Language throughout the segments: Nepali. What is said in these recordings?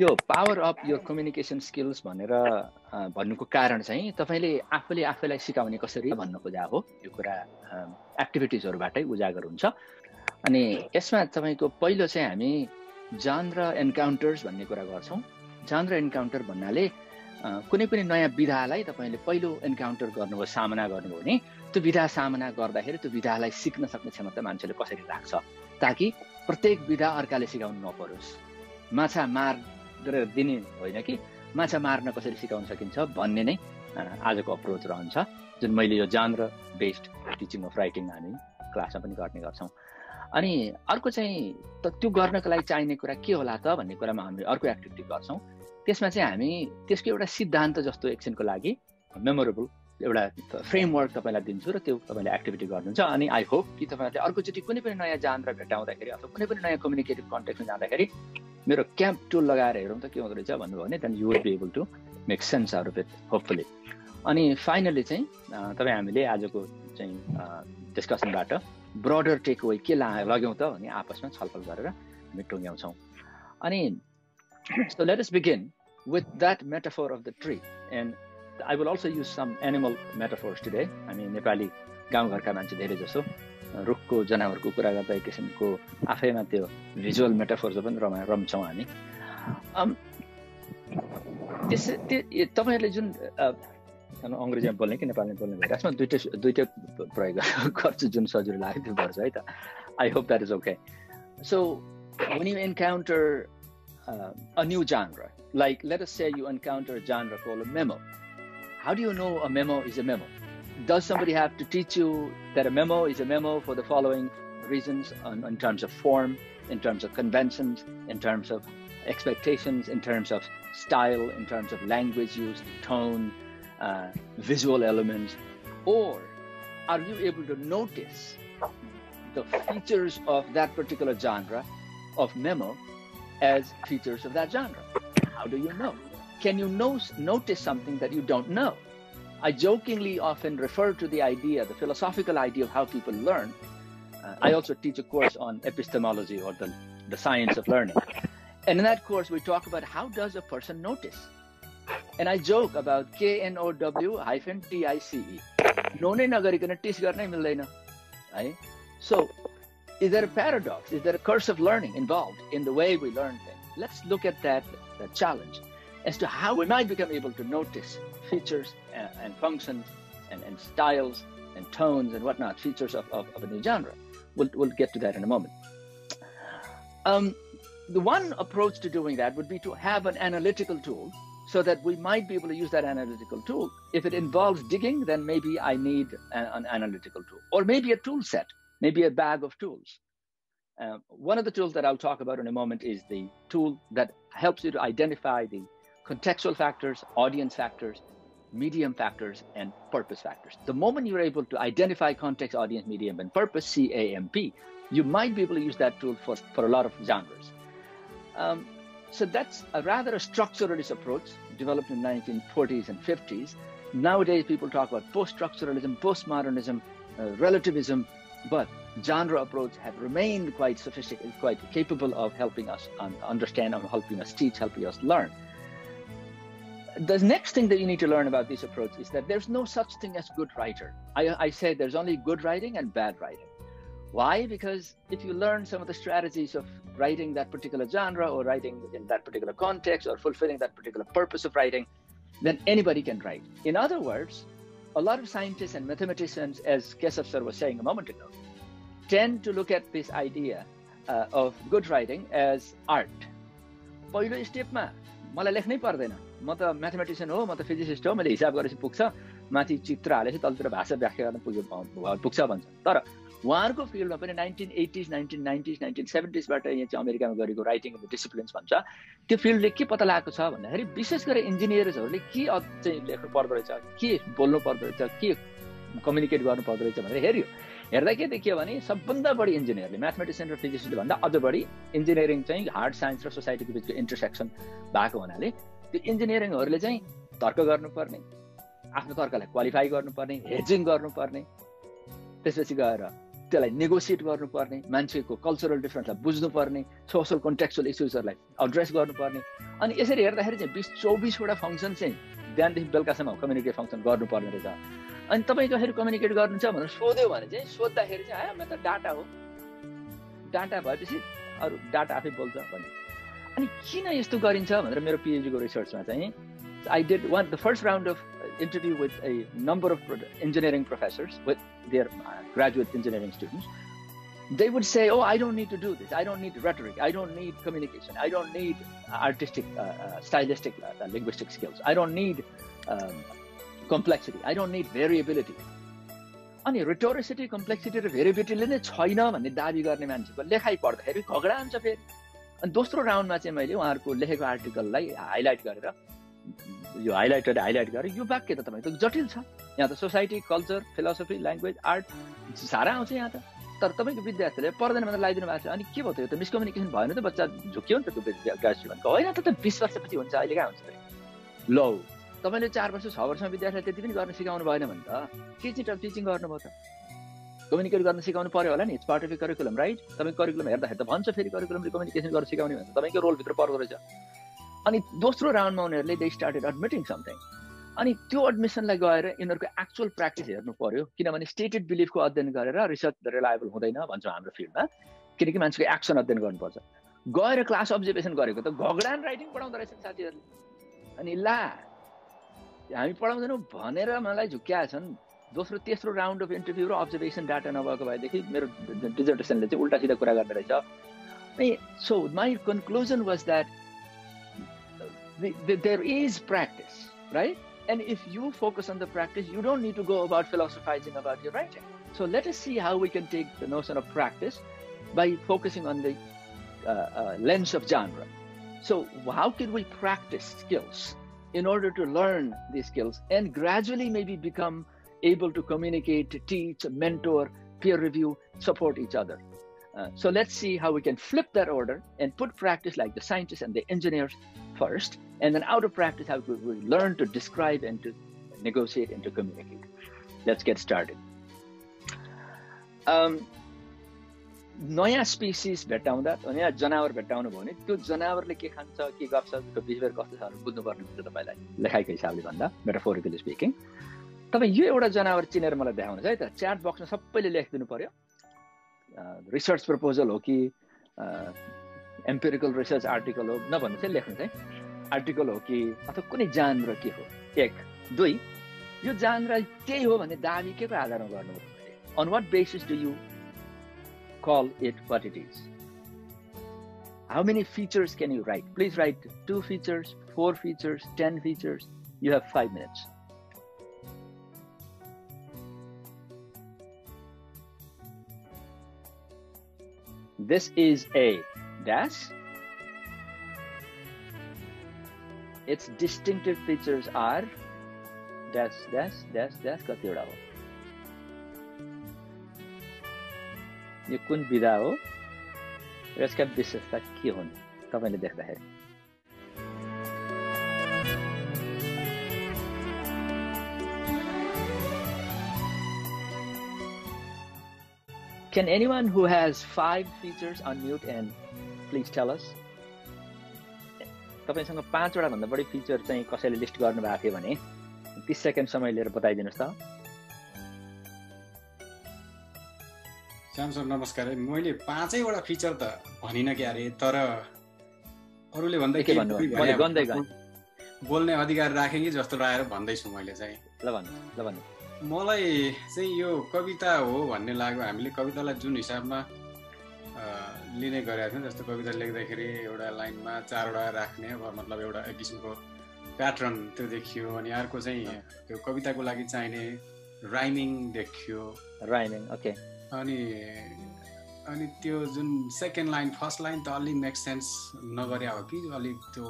यो पावर अफ यो कम्युनिकेसन स्किल्स भनेर भन्नुको कारण चाहिँ तपाईँले आफूले आफैलाई सिकाउने कसरी भन्नु खोजा हो? यो कुरा एक्टिभिटिजहरूबाटै उजागर हुन्छ। अनि यसमा तपाईँको पहिलो चाहिँ हामी जान र एन्काउन्टर्स भन्ने कुरा गर्छौँ। जान र एन्काउन्टर भन्नाले कुनै पनि नयाँ विधालाई तपाईँले पहिलो एन्काउन्टर गर्नुभयो सामना गर्नुभयो भने त्यो विधा सामना गर्दाखेरि त्यो विधालाई सिक्न सक्ने क्षमता मान्छेले कसरी राख्छ ताकि प्रत्येक विधा अर्काले सिकाउनु नपरोस्। माछा मार गरेर दिने होइन कि? माछा मार्न कसरी सिकाउन सकिन्छ भन्ने नै आजको अप्रोच रहन्छ। जुन मैले यो जान र बेस्ड टिचिङ अफ राइटिङ हामी क्लासमा पनि गर्ने गर्छौँ। अनि अर्को चाहिँ त त्यो गर्नको लागि चाहिने कुरा के होला त भन्ने कुरामा हामी अर्को एक्टिभिटी गर्छौँ। त्यसमा चाहिँ हामी त्यसको एउटा सिद्धान्त जस्तो एकछिनको लागि मेमोरेबल एउटा फ्रेमवर्क तपाईँलाई दिन्छु र त्यो तपाईँले एक्टिभिटी गर्नुहुन्छ। अनि आई होप कि तपाईँहरूले अर्कोचोटि कुनै पनि नयाँ र भेटाउँदाखेरि अथवा कुनै पनि नयाँ कम्युनिकेटिभ कन्ट्याक्टमा जाँदाखेरि मेरो क्याम्प टुल लगाएर हेरौँ त के हुँदो रहेछ भन्नुभयो भने then you will be able to make sense out of it hopefully अनि फाइनली चाहिँ तपाईँ हामीले आजको चाहिँ डिस्कसनबाट ब्रडर टेक वे के ला लग्यौँ त भने आपसमा छलफल गरेर हामी टुङ्ग्याउँछौँ। अनि so let's begin with that metaphor of the tree and I will also use some animal metaphors today हामी नेपाली गाउँघरका मान्छे धेरै जसो। रुखको जनावरको कुरा गर्दा एक किसिमको आफैमा त्यो भिजुअल मेटाफोर्स पनि रमा रम्छौँ हामी। त्यस त्यो तपाईँहरूले जुन अङ्ग्रेजीमा बोल्ने कि नेपालीमा बोल्ने भएर यसमा दुइटै दुइटै प्रयोग गर्छु जुन सजिलो लाग्यो त्यो गर्छ है त। I hope that is okay so encounter uh, a new genre, like let us say you encounter a genre called a memo, how do you know a memo is a memo? Does somebody have to teach you that a memo is a memo for the following reasons on, in terms of form, in terms of conventions, in terms of expectations, in terms of style, in terms of language use, tone, uh, visual elements? Or are you able to notice the features of that particular genre of memo as features of that genre? How do you know? Can you know, notice something that you don't know? I jokingly often refer to the idea, the philosophical idea of how people learn. Uh, I also teach a course on epistemology or the, the science of learning. And in that course, we talk about how does a person notice? And I joke about K-N-O-W hyphen T-I-C-E. No नै नगरिकन टिच गर्नै मिल्दैन है So, is there a paradox? Is there a curse of learning involved in the way we learn things? Let's look at that, that challenge as to how we might become able to notice features and, and functions and, and, styles and tones and whatnot, features of, of, of, a new genre. We'll, we'll get to that in a moment. Um, the one approach to doing that would be to have an analytical tool so that we might be able to use that analytical tool. If it involves digging, then maybe I need an, an analytical tool, or maybe a tool set, maybe a bag of tools. Uh, one of the tools that I'll talk about in a moment is the tool that helps you to identify the contextual factors, audience factors, medium factors, and purpose factors. The moment you're able to identify context, audience, medium, and purpose, CAMP, you might be able to use that tool for, for a lot of genres. Um, so that's a rather a structuralist approach developed in the 1940s and 50s. Nowadays, people talk about post-structuralism, postmodernism, uh, relativism, but genre approach have remained quite sophisticated, quite capable of helping us understand, of helping us teach, helping us learn the next thing that you need to learn about this approach is that there's no such thing as good writer. I, I say there's only good writing and bad writing. Why? Because if you learn some of the strategies of writing that particular genre or writing in that particular context or fulfilling that particular purpose of writing, then anybody can write. In other words, a lot of scientists and mathematicians, as Keshav sir was saying a moment ago, tend to look at this idea uh, of good writing as art. पहिलो स्टेपमा मलाई लेख्नै पर्दैन म त म्याथमेटिसियन हो म त फिजिसिस्ट हो मैले हिसाब गरेपछि पुग्छ। माथि चित्र हालेपछि तलतिर भाषा व्याख्या गर्न पुग्यो पुग्छ भन्छ। तर उहाँहरूको फिल्डमा पनि nineteen eighties nineteen nineties nineteen सेभेन्टिजबाट यहाँ चाहिँ अमेरिकामा गरेको राइटिङ डिसिप्लिन्स भन्छ। त्यो फिल्डले के पत्ता लागेको छ भन्दाखेरि विशेष गरेर इन्जिनियर्सहरूले के चाहिँ लेख्नु पर्दो रहेछ के बोल्नु पर्दो रहेछ के कम्युनिकेट गर्नु पर्दो रहेछ भनेर हेऱ्यो। हेर्दा के देखियो भने सबभन्दा बढी इन्जिनियरले म्याथमेटिसियन र फिजिक्सले भन्दा अझ बढी इन्जिनियरिङ चाहिँ हार्ड साइन्स र सोसाइटीको बिचको इन्टरसेक्सन भएको हुनाले त्यो इन्जिनियरिङहरूले चाहिँ तर्क गर्नुपर्ने आफ्नो तर्कलाई क्वालिफाई गर्नुपर्ने हेजिङ गर्नुपर्ने त्यसपछि गएर त्यसलाई नेगोसिएट गर्नुपर्ने मान्छेको कल्चरल डिफ्रेन्सलाई बुझ्नुपर्ने सोसल कन्टेक्चुअल इस्युजहरूलाई एड्रेस गर्नुपर्ने। अनि यसरी हेर्दाखेरि चाहिँ बिस चौबिसवटा फङ्सन चाहिँ बिहानदेखि बेलुकासम्म कम्युनिकेट फङ्सन गर्नुपर्ने रहेछ। अनि तपाईँ कसरी कम्युनिकेट गर्नुहुन्छ भनेर सोध्यो भने चाहिँ सोद्धाखेरि चाहिँ आयो त डाटा हो। डाटा भएपछि अरू डाटा आफै बोल्छ भन्ने अनि किन यस्तो गरिन्छ भनेर मेरो पिएचडीको रिसर्चमा चाहिँ I did one the first round of interview with a number of engineering professors with their graduate engineering students they would say oh I don't need to do this I don't need rhetoricity I don't need communication I don't need artistic stylistic linguistics skills I don't need complexity I don't need variability अनि रेटोरिसिटी कम्प्लेक्सिटी र भेरिएबिलिटीले नै छैन भन्ने दावी गर्ने मान्छेको लेखाइ पढ्दाखेरि घगडा हुन्छ फेरि। अनि दोस्रो राउन्डमा चाहिँ मैले उहाँहरूको लेखेको आर्टिकललाई हाइलाइट गरेर यो हाइलाइटेड हाइलाइट गरेँ यो वाक्य त तपाईँको जटिल छ। यहाँ त society culture philosophy language art सारा आउँछ यहाँ त। तर तपाईँको विद्यार्थीले पर्दैन भनेर लगाइदिनु भएको छ। अनि के भयो त यो त मिसकम्युनिकेसन भएन त बच्चा झुक्यो नि त त्यो जीवनको होइन त बिस वर्षपछि हुन्छ अहिले कहाँ हुन्छ लौ तपाईँले चार वर्ष छ वर्षमा विद्यार्थीलाई त्यति पनि गर्न सिकाउनु भएन भने त के चाहिँ टिचिङ गर्नुभयो त? कम्युनिकेट गर्न सिकाउनु पऱ्यो होला नि? It's part of curriculum right तपाईँको करिकुलम हेर्दाखेरि त भन्छ फेरि करिकुलमले कम्युनिकेसन गर्न सिकाउने भने तपाईँको रोलभित्र पर्दो रहेछ? अनि दोस्रो राउन्डमा उनीहरूले दे स्टार्टेड एडमिटिङ समथिङ अनि त्यो एडमिसनलाई गएर यिनीहरूको एक्चुअल प्र्याक्टिस हेर्नु पर्यो किनभने स्टेटेड बिलिफको अध्ययन गरेर रिसर्च रिलायबल हुँदैन भन्छौँ हाम्रो फिल्डमा किनकि मान्छेको एक्सन अध्ययन गर्नुपर्छ। गएर क्लास अब्जर्भेसन गरेको त घगडान राइटिङ पढाउँदो रहेछ साथीहरूले। अनि ला हामी पढाउँदैनौँ भनेर मलाई झुक्क्या छन् दोस्रो तेस्रो राउन्ड अफ इन्टरभ्यू र अब्जर्भेसन डाटा नभएको भएदेखि मेरो डिजर्टेसनले चाहिँ उल्टा सिधा कुरा गर्दो रहेछ अनि so my conclusion was that the, the, there is practice, right? And if you focus on the practice, you don't need to go about philosophizing about your writing. So let us see how we can take the notion of practice by focusing on the uh, uh, lens of genre. So how can we practice skills in order to learn these skills and gradually maybe become able to communicate, teach, mentor, peer review, support each other? Uh, so let's see how we can flip that order and put practice like the scientists and the engineers first, and then out of practice, how we learn to describe and to negotiate and to communicate. Let's get started. Um, नयाँ स्पिसिस भेट्टाउँदा नयाँ जनावर भेट्टाउनु भयो भने त्यो जनावरले के खान्छ के गर्छ त्यो बिहेभियर कस्तो छ बुझ्नुपर्ने हुन्छ तपाईँलाई लेखाइको हिसाबले भन्दा मेटाफोरिकली स्पिकिङ तपाईँ यो एउटा जनावर चिनेर मलाई देखाउनुहोस् है त। च्याट बक्समा सबैले लेखिदिनु पर्यो। रिसर्च प्रपोजल हो कि एम्पेरिकल रिसर्च आर्टिकल हो नभन्नु चाहिँ लेख्नु चाहिँ आर्टिकल हो कि अथवा कुनै र के हो। एक दुई यो र त्यही हो भने दाबी के को आधारमा गर्नु on what basis do you call it what it is how many features can you write please write two features four features ten features you have five minutes This is a dash. Its distinctive features are dash dash dash dash कतिवटा हो यो कुन विधा हो यसका विशेषता के हुन् तपाईँले देख्दाखेरि Can anyone who has five features unmute and please tell us? तपाईँसँग पाँचवटा भन्दा बढी फिचर चाहिँ कसैले लिस्ट गर्नुभएको थियो भने तिस सेकेन्ड समय लिएर बताइदिनुहोस् त। श्याम सर नमस्कार। मैले पाँचैवटा फिचर त भनिनँ क्या अरे तर अरूले भन्दै के भन्नु बोल्ने अधिकार राखेँ कि जस्तो लागेर भन्दैछु मैले चाहिँ। ल भन्नु ल भन्नु मलाई चाहिँ यो कविता हो भन्ने लाग्यो। हामीले कवितालाई जुन हिसाबमा लिने गरेका थियौँ जस्तो कविता लेख्दाखेरि एउटा लाइनमा चारवटा राख्ने अब मतलब एउटा एक किसिमको प्याटर्न त्यो देखियो अनि अर्को चाहिँ त्यो कविताको लागि चाहिने राइमिङ देखियो। Rhyming okay. अनि अनि त्यो जुन सेकेन्ड लाइन फर्स्ट लाइन त अलिक मेक सेन्स नगरे हो कि? अलिक त्यो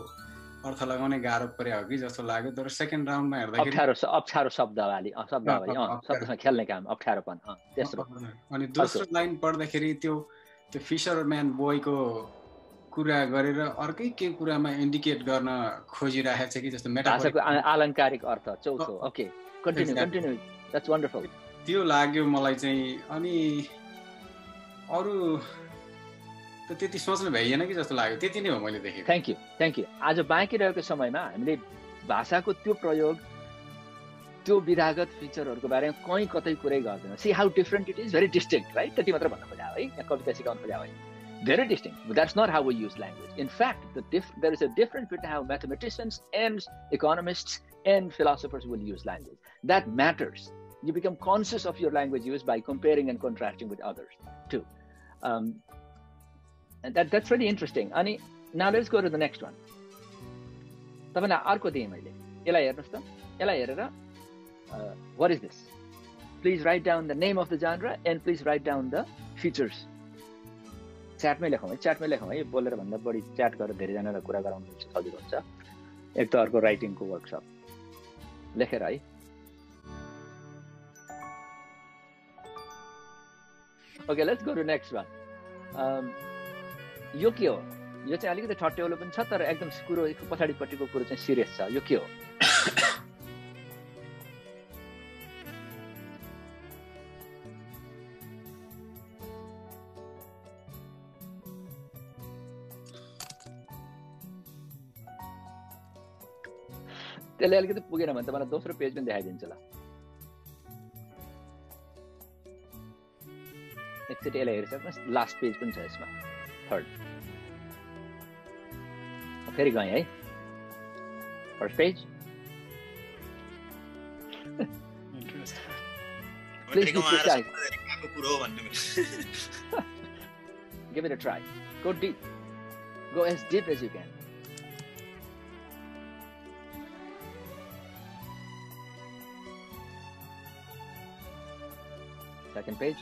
अर्थ लगाउने गाह्रो परे हो कि जस्तो लाग्यो। तर सेकेन्ड राउन्डमा हेर्दाखेरि अप्ठ्यारो शब्दवाली शब्दसँग खेल्ने काम अप्ठ्यारोपन तेस्रो अनि दोस्रो लाइन पढ्दाखेरि त्यो त्यो फिसरम्यान बोयको कुरा गरेर अर्कै के कुरामा इन्डिकेट गर्न खोजिरहेको छ कि जस्तो मेटाको आलङ्कारिक अर्थ चौथो। Okay. Continue continue that's wonderful त्यो लाग्यो मलाई चाहिँ। अनि अरू त्यति सोच्नु भइएन कि जस्तो लाग्यो त्यति नै हो मैले देखेँ थ्याङ्क यू थ्याङ्क यू आज बाँकी रहेको समयमा हामीले भाषाको त्यो प्रयोग त्यो विधागत फिचरहरूको बारेमा कहीँ कतै कुरै गर्दैन see how different it is very distinct right त्यति मात्र भन्न खोजा है यहाँ कविता सिकाउनु खोजा है that's not how we use language. In fact, the diff- there is a difference between how mathematicians and economists and philosophers will use language. That matters. You become conscious of your language use by comparing and contrasting with others too. Um, that, that's really interesting. Ani, now let's go to the next one. तपाईँलाई अर्को दिएँ मैले यसलाई हेर्नुहोस् त यसलाई हेरेर what is this please write down the name of the genre and please write down the features च्याटमै लेखौँ है च्याटमै लेखौँ है बोलेर भन्दा बढी च्याट गरेर धेरैजनालाई कुरा गराउनु सजिलो हुन्छ एक त अर्को राइटिङको वर्कसप लेखेर है okay let's go to next one यो के हो? यो चाहिँ अलिकति ठट्टेउलो पनि छ तर एकदम कुरो पछाडिपट्टिको कुरो चाहिँ सिरियस छ। यो के हो? त्यसले अलिकति पुगेन भने तपाईँलाई दोस्रो पेज पनि देखाइदिन्छु ल। एकचोटि यसलाई हेरिसक्नुहोस् लास्ट पेज पनि छ यसमा। Third. Ok, ele ganha aí. First page. Please specialize. Give it a try. Go deep. Go as deep as you can. Second page.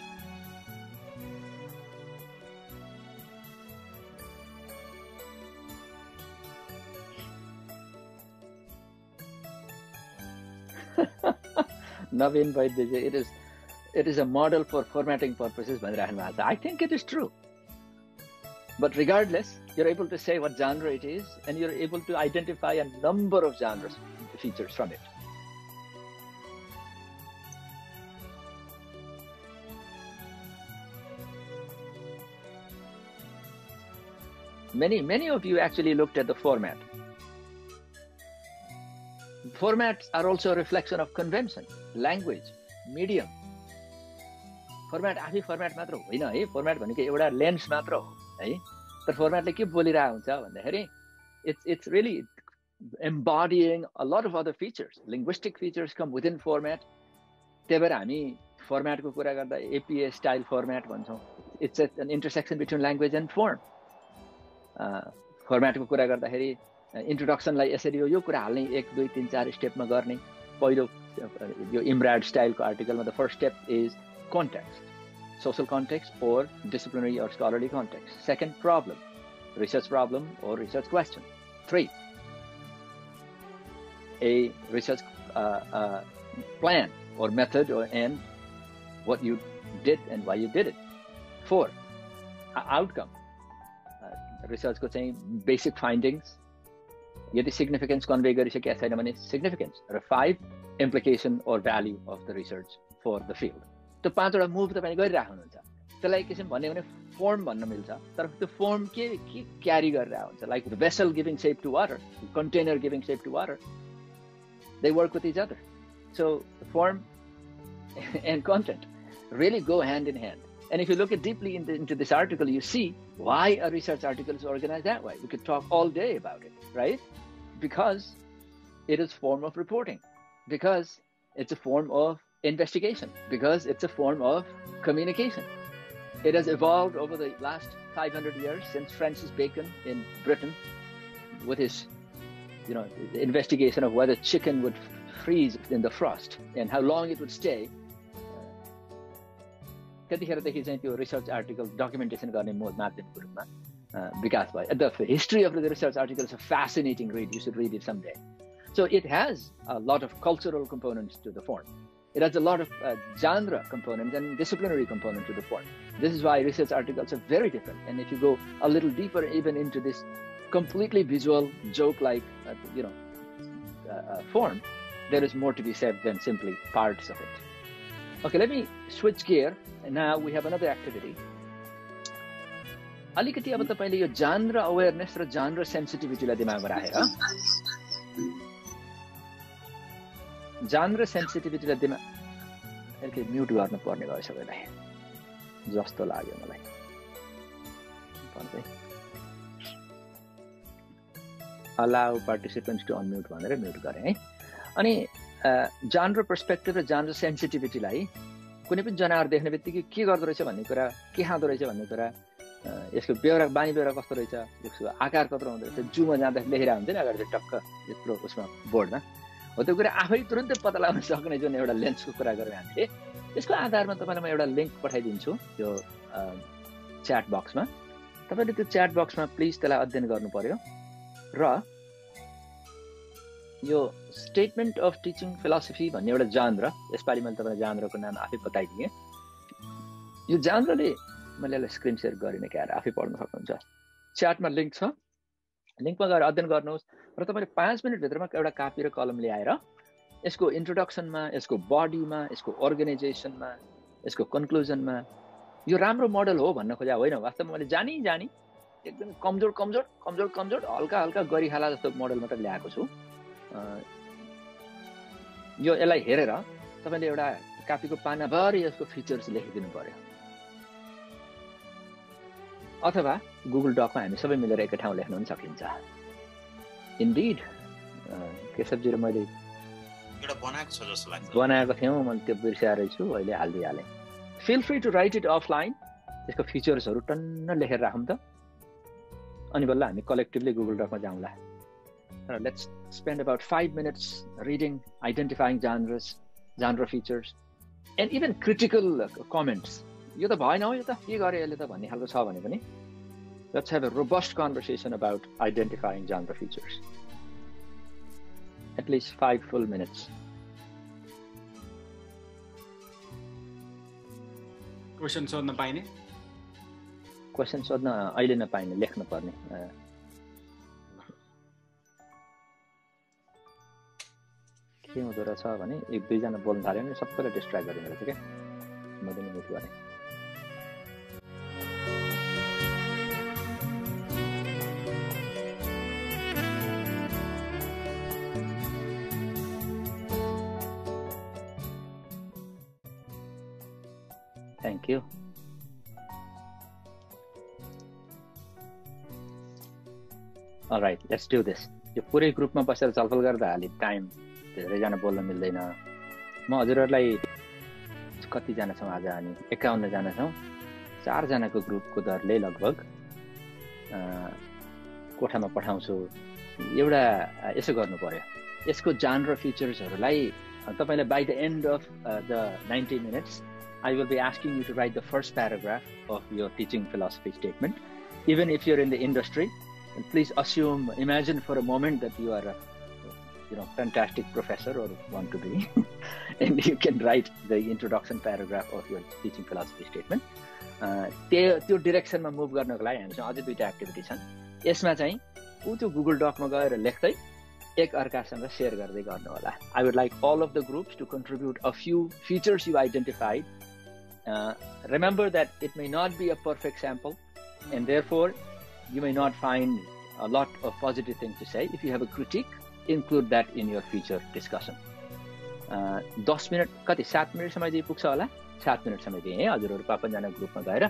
Naveen Vaidya, it is it is a model for formatting purposes. I think it is true. But regardless, you're able to say what genre it is, and you're able to identify a number of genres features from it. Many, many of you actually looked at the format. Formats are also a reflection of convention, language, medium. Format आफै फर्मेट मात्र होइन? है फर्मेट भनेको एउटा लेन्स मात्र हो है? तर फर्मेटले के बोलिरहेको हुन्छ भन्दाखेरि it's it's really embodying a lot of other features linguistic features come within format त्यही भएर हामी फर्मेटको कुरा गर्दा एपिए स्टाइल फर्मेट भन्छौँ। It's an intersection between language and form फर्मेटको कुरा गर्दाखेरि इन्ट्रोडक्सनलाई यसरी हो यो कुरा हाल्ने एक दुई तिन चार स्टेपमा गर्ने। पहिलो यो इम्ब्राड स्टाइलको आर्टिकलमा the first step is context, social context or disciplinary or scholarly context. Second, problem, research problem or research question. Three, a research uh, uh, plan or method or and what you did and why you did it. Four, outcome. Uh, research को चाहिँ basic findings यदि significance कन्भे गरिसकेका छैन भने significance र five implication or value of the research for the field. त्यो पाँचवटा मुभ तपाईँले गरिरहेको हुनुहुन्छ त्यसलाई एक किसिम भन्यो भने फर्म भन्न मिल्छ तर त्यो फर्म के के क्यारी गरिरहेको हुन्छ like vessel giving shape to water container giving shape to water they work with is other so form and content really go hand in hand. And if you look at deeply into, into, this article, you see why a research article is organized that way. We could talk all day about it, right? Because it is form of reporting, because it's a form of investigation because it's a form of communication. It has evolved over the last 500 years since Francis Bacon in Britain with his you know, investigation of whether chicken would freeze in the frost and how long it would stay. त्यतिखेरदेखि चाहिँ त्यो रिसर्च आर्टिकल डकुमेन्टेसन गर्ने माध्यमको uh, because Bhai. The history of the research article is a fascinating read. You should read it someday. So it has a lot of cultural components to the form. It has a lot of uh, genre components and disciplinary component to the form. This is why research articles are very different. And if you go a little deeper, even into this completely visual, joke-like, uh, you know, uh, uh form, there is more to be said than simply parts of it. Okay, let me switch gear. And now we have another activity अलिकति अब तपाईँले यो जान र अवेरनेस र जान र सेन्सिटिभिटीलाई दिमागमा राखेर जान र सेन्सिटिभिटीलाई दिमाग अलिकति म्युट गर्नुपर्ने भयो सबैलाई। जस्तो लाग्यो मलाई। अलाउ पार्टिसिपेन्ट्स टु अनम्युट भनेर म्युट गरेँ है। अनि जान र पर्सपेक्टिभ र जान र सेन्सिटिभिटीलाई कुनै पनि जनावर देख्ने बित्तिकै के गर्दो रहेछ भन्ने कुरा के खाँदो रहेछ भन्ने कुरा यसको बेहोरा बानी बेहोरा कस्तो रहेछ? यसको आकार कत्रो हुँदो रहेछ? जुमा जाँदाखेरि लेखिरहेको हुन्छ नि अगाडि चाहिँ टक्क यत्रो उसमा बोर्डमा? हो त्यो कुरा आफै तुरन्तै पत्ता लगाउन सक्ने जुन एउटा लेन्सको कुरा गरेर हामीले त्यसको आधारमा तपाईँलाई म एउटा लिङ्क पठाइदिन्छु त्यो च्याट बक्समा तपाईँले त्यो च्याट बक्समा प्लिज त्यसलाई अध्ययन गर्नु पर्यो। र यो स्टेटमेन्ट अफ टिचिङ फिलोसफी भन्ने एउटा जान्द्र यसपालि मैले तपाईँलाई जान्द्रको नाम आफै बताइदिएँ। यो जान्द्रले मैले यसलाई स्क्रिन सेयर गरिनँ क्या आफै पढ्न सक्नुहुन्छ। च्याटमा लिङ्क छ। लिङ्कमा गएर अध्ययन गर्नुहोस् र तपाईँले पाँच मिनटभित्रमा एउटा कापी र कलम ल्याएर यसको इन्ट्रोडक्सनमा यसको बडीमा यसको अर्गनाइजेसनमा यसको कन्क्लुजनमा यो राम्रो मोडल हो भन्न खोजा होइन? वास्तवमा मैले जानी जानी एकदम कमजोर कमजोर कमजोर कमजोर हल्का हल्का गरिहाला जस्तो मोडल मात्रै ल्याएको छु। यो यसलाई हेरेर तपाईँले एउटा कापीको पानाभरि यसको फिचर्स लेखिदिनु पर्यो। अथवा गुगल डकमा हामी सबै मिलेर एकै ठाउँ लेख्न पनि सकिन्छ। इन्डिड केशवजी र मैले बनाएको थियौँ मैले त्यो बिर्सिएर छु अहिले हालिदिइहालेँ feel free to write it offline त्यसको फिचर्सहरू टन्न लेखेर राखौँ त। अनि बल्ल हामी कलेक्टिभली गुगल डकमा जाउँला। Let's spend about five minutes reading, identifying genres, genre features, and even critical uh, comments. यो त भएन हौ यो त के गरे यसले त भन्ने खालको छ भने पनि। Let's have a robust conversation about identifying genre features. At least five full minutes. Question सोध्न पाइने? क्वेसन सोध्न अहिले नपाइने लेख्नु पर्ने। के हुँदो रहेछ भने एक दुईजना बोल्नु थाल्यो भने सबैलाई डिस्ट्राक्ट गरिँदो रहेछ क्या मैले पनि म्युट गरेँ thank you right let's do this यो पुरै ग्रुपमा बसेर छलफल गर्दा हालि टाइम धेरैजना बोल्न मिल्दैन। म हजुरहरूलाई कतिजना छौँ आज हामी? एकाउन्नजना छौँ। चारजनाको ग्रुपको दरले लगभग कोठामा पठाउँछु। एउटा यसो गर्नु पऱ्यो यसको जान र फिचर्सहरूलाई तपाईँलाई by the end of the ninety minutes I will be asking you to write the first paragraph of your teaching philosophy statement even if you're in the industry please assume imagine for a moment that you are you know fantastic professor or want to be and you can write the introduction paragraph of your teaching philosophy statement. त्यो त्यो डिरेक्सनमा मुभ गर्नको लागि हामीसँग अझै दुईवटा एक्टिभिटी छन्। यसमा चाहिँ ऊ त्यो गुगल डकमा गएर लेख्दै एक अर्कासँग सेयर गर्दै गर्नु होला I would like all of the groups to contribute a few features you identified remember that it may not be a perfect sample and therefore you may not find a lot of positive things to say. If you have a critique, include that in your future discussion दस मिनट कति? सात मिनट समय दिए पुग्छ होला। सात मिनट समय दिएँ। है हजुरहरू पापनजना ग्रुपमा गएर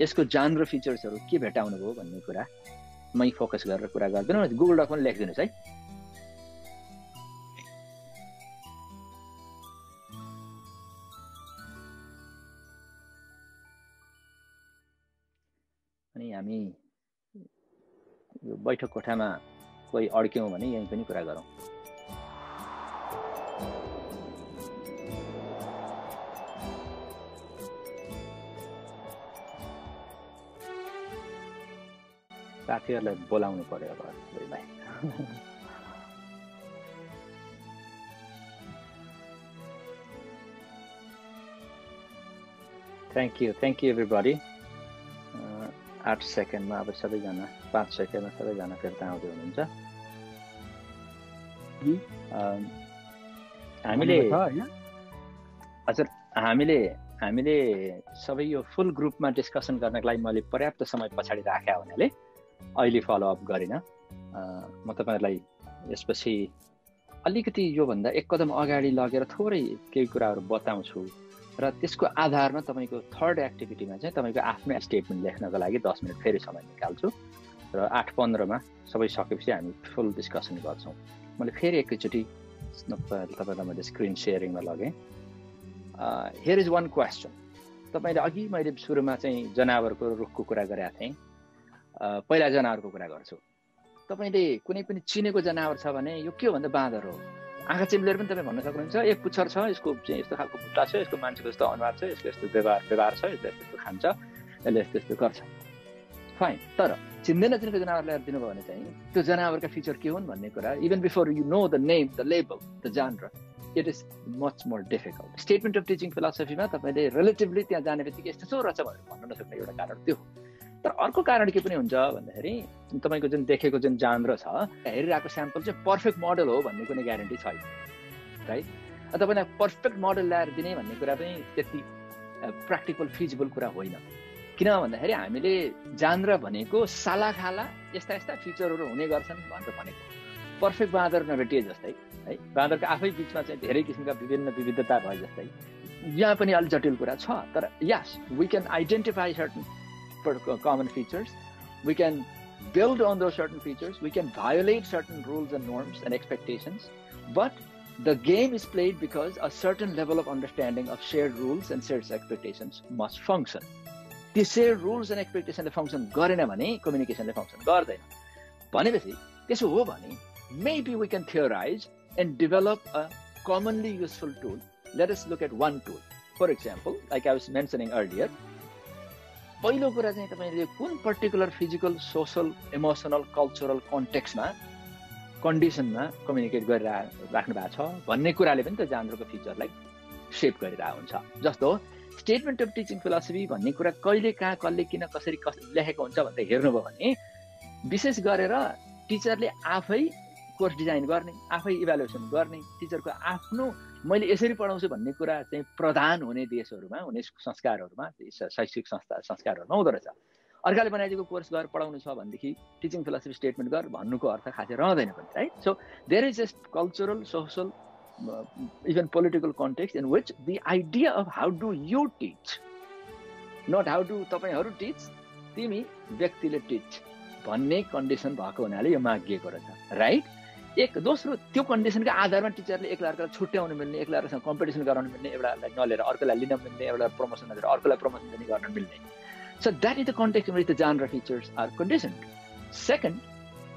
यसको जान र फिचर्सहरू के भेटाउनु भयो भन्ने कुरा मै फोकस गरेर कुरा गरिदिनु। गुगल डक पनि लेखिदिनुहोस् है। हामी यो बैठक कोठामा कोही अड्क्यौँ भने यहीँ पनि कुरा गरौँ। साथीहरूलाई बोलाउनु पर्यो अब thank you thank you everybody आठ सेकेन्डमा अब सबैजना पाँच सेकेन्डमा सबैजना फिर्ता आउँदै हुनुहुन्छ। हामीले हजुर हामीले हामीले सबै यो फुल ग्रुपमा डिस्कसन गर्नको लागि मैले पर्याप्त समय पछाडि राखेँ हुनाले अहिले फलोअप गरिनँ। म तपाईँहरूलाई यसपछि अलिकति योभन्दा एक कदम अगाडि लगेर थोरै केही कुराहरू बताउँछु। र त्यसको आधारमा तपाईँको थर्ड एक्टिभिटीमा चाहिँ तपाईँको आफ्नो स्टेटमेन्ट लेख्नको लागि दस मिनट फेरि समय निकाल्छु र आठ पन्ध्रमा सबै सकेपछि हामी फुल डिस्कसन गर्छौँ। मैले फेरि एकैचोटि तपाईँलाई मैले स्क्रिन सेयरिङमा लगेँ। हियर इज वान क्वेसन तपाईँले अघि मैले सुरुमा चाहिँ जनावरको रुखको कुरा गरेका थिएँ। पहिला जनावरको कुरा गर्छु। तपाईँले कुनै पनि चिनेको जनावर छ भने यो के हो भन्दा बाँदर हो? आँखा चिम्लेर पनि तपाईँ भन्न सक्नुहुन्छ एक पुच्छर छ यसको चाहिँ यस्तो खालको खुट्टा छ यसको मान्छेको यस्तो अनुहार छ यसको यस्तो व्यवहार व्यवहार छ यसले यस्तो खान्छ यसले यस्तो यस्तो गर्छ फाइन तर चिन्दैन चिनेको जनावर ल्याएर दिनुभयो भने चाहिँ त्यो जनावरका फिचर के हुन् भन्ने कुरा even before you know the name the label the genre it is much more difficult statement of teaching फिलोसफीमा तपाईँले रिलेटिभली त्यहाँ जाने बित्तिकै यस्तो रहेछ भनेर भन्न नसक्ने एउटा कारण त्यो तर अर्को कारण के पनि हुन्छ भन्दाखेरि तपाईँको जुन देखेको जुन जान्द्र छ हेरिरहेको स्याम्पल चाहिँ पर्फेक्ट मोडल हो भन्ने कुनै ग्यारेन्टी छैन राइट तपाईँलाई पर्फेक्ट मोडल ल्याएर दिने भन्ने कुरा पनि त्यति प्र्याक्टिकल फिजिबल कुरा होइन। किन भन्दाखेरि हामीले जान्द्र भनेको सालाखाला यस्ता यस्ता फिचरहरू हुने गर्छन् भनेर भनेको। पर्फेक्ट बाँदर नभेटिए जस्तै है? बाँदरको आफै बिचमा चाहिँ धेरै किसिमका विभिन्न विविधता भए जस्तै। यहाँ पनि अलिक जटिल कुरा छ तर yes we can identify certain Common features we can build on those certain features. We can violate certain rules and norms and expectations. But the game is played because a certain level of understanding of shared rules and shared expectations must function. त्यो सेयर रुल्स एन्ड एक्सपेक्टेसनले फङ्सन गरेन भने कम्युनिकेसनले फङ्सन गर्दैन भनेपछि त्यसो हो भने maybe we can theorize and develop a commonly useful tool let us look at one tool for example like I was mentioning earlier पहिलो कुरा चाहिँ तपाईँले कुन particular physical social emotional cultural कन्टेक्समा कन्डिसनमा कम्युनिकेट गरेर राख्नु भएको छ भन्ने कुराले पनि त्यो जान्द्रोको फिचरलाई सेप गरिरहेको हुन्छ। जस्तो स्टेटमेन्ट अफ टिचिङ फिलोसफी भन्ने कुरा कहिले कहाँ कसले किन कसरी कस लेखेको हुन्छ भनेर हेर्नुभयो भने विशेष गरेर टिचरले आफै कोर्स डिजाइन गर्ने आफै इभ्यालुएसन गर्ने टिचरको आफ्नो मैले यसरी पढाउँछु भन्ने कुरा चाहिँ प्रधान हुने देशहरूमा हुने संस्कारहरूमा शैक्षिक संस्था संस्कारहरूमा हुँदो रहेछ। अर्काले बनाइदिएको कोर्स गरेर पढाउनु छ भनेदेखि टिचिङ फिलोसफी स्टेटमेन्ट गर भन्नुको अर्थ खासै रहँदैन पनि right so there is just cultural social even political context in which the idea of how do you teach not how do तपाईँहरू टिच तिमी व्यक्तिले टिच भन्ने कन्डिसन भएको हुनाले यो मागिएको रहेछ राइट एक दोस्रो त्यो कन्डिसनको आधारमा टिचरले एक्ला अर्कालाई छुट्याउनु मिल्ने एक्ला अर्कासँग कम्पिटिसन गराउनु मिल्ने एउटालाई नलिएर अर्कोलाई लिन मिल्ने, एउटा प्रमोसन नलिएर अर्कोलाई प्रमोसन दिने गर्न मिल्ने। So that is the context with the genre र features are condition second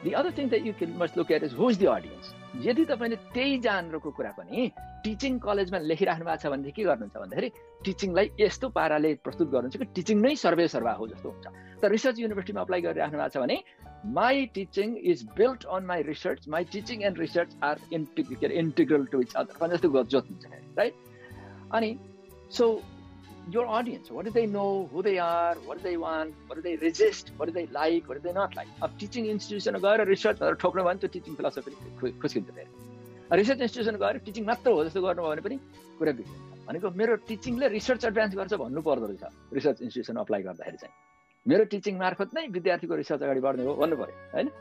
the other thing the you can must look at is who the audience यदि तपाईँले त्यही जान्नको कुरा पनि टिचिङ कलेजमा लेखिराख्नु भएको छ भनेदेखि के गर्नुहुन्छ भन्दाखेरि टिचिङलाई यस्तो पाराले प्रस्तुत गर्नुहुन्छ कि टिचिङ नै सर्वे सर्वा हो जस्तो हुन्छ। तर रिसर्च युनिभर्सिटीमा अप्लाई गरिराख्नु भएको छ भने my teaching is built on my research my teaching and research are integral to each other जस्तो जोत्नुहुन्छ राइट अनि so your audience. What do they know? Who they are? What do they want? What do they resist? What do they like? What do they not like? अब टिचिङ इन्स्टिट्युसन गएर रिसर्चहरू ठोक्नु भने त्यो टिचिङ फिलोसफी खुस्किन्छ फेरि रिसर्च इन्स्टिट्युसन गएर टिचिङ मात्र हो जस्तो गर्नुभयो भने पनि कुरा बिग्रिन्छ भनेको मेरो टिचिङले रिसर्च एडभान्स गर्छ भन्नु पर्दो रहेछ रिसर्च इन्स्टिट्युसन अप्लाई गर्दाखेरि चाहिँ मेरो टिचिङ मार्फत नै विद्यार्थीको रिसर्च अगाडि बढ्ने हो भन्नु पऱ्यो होइन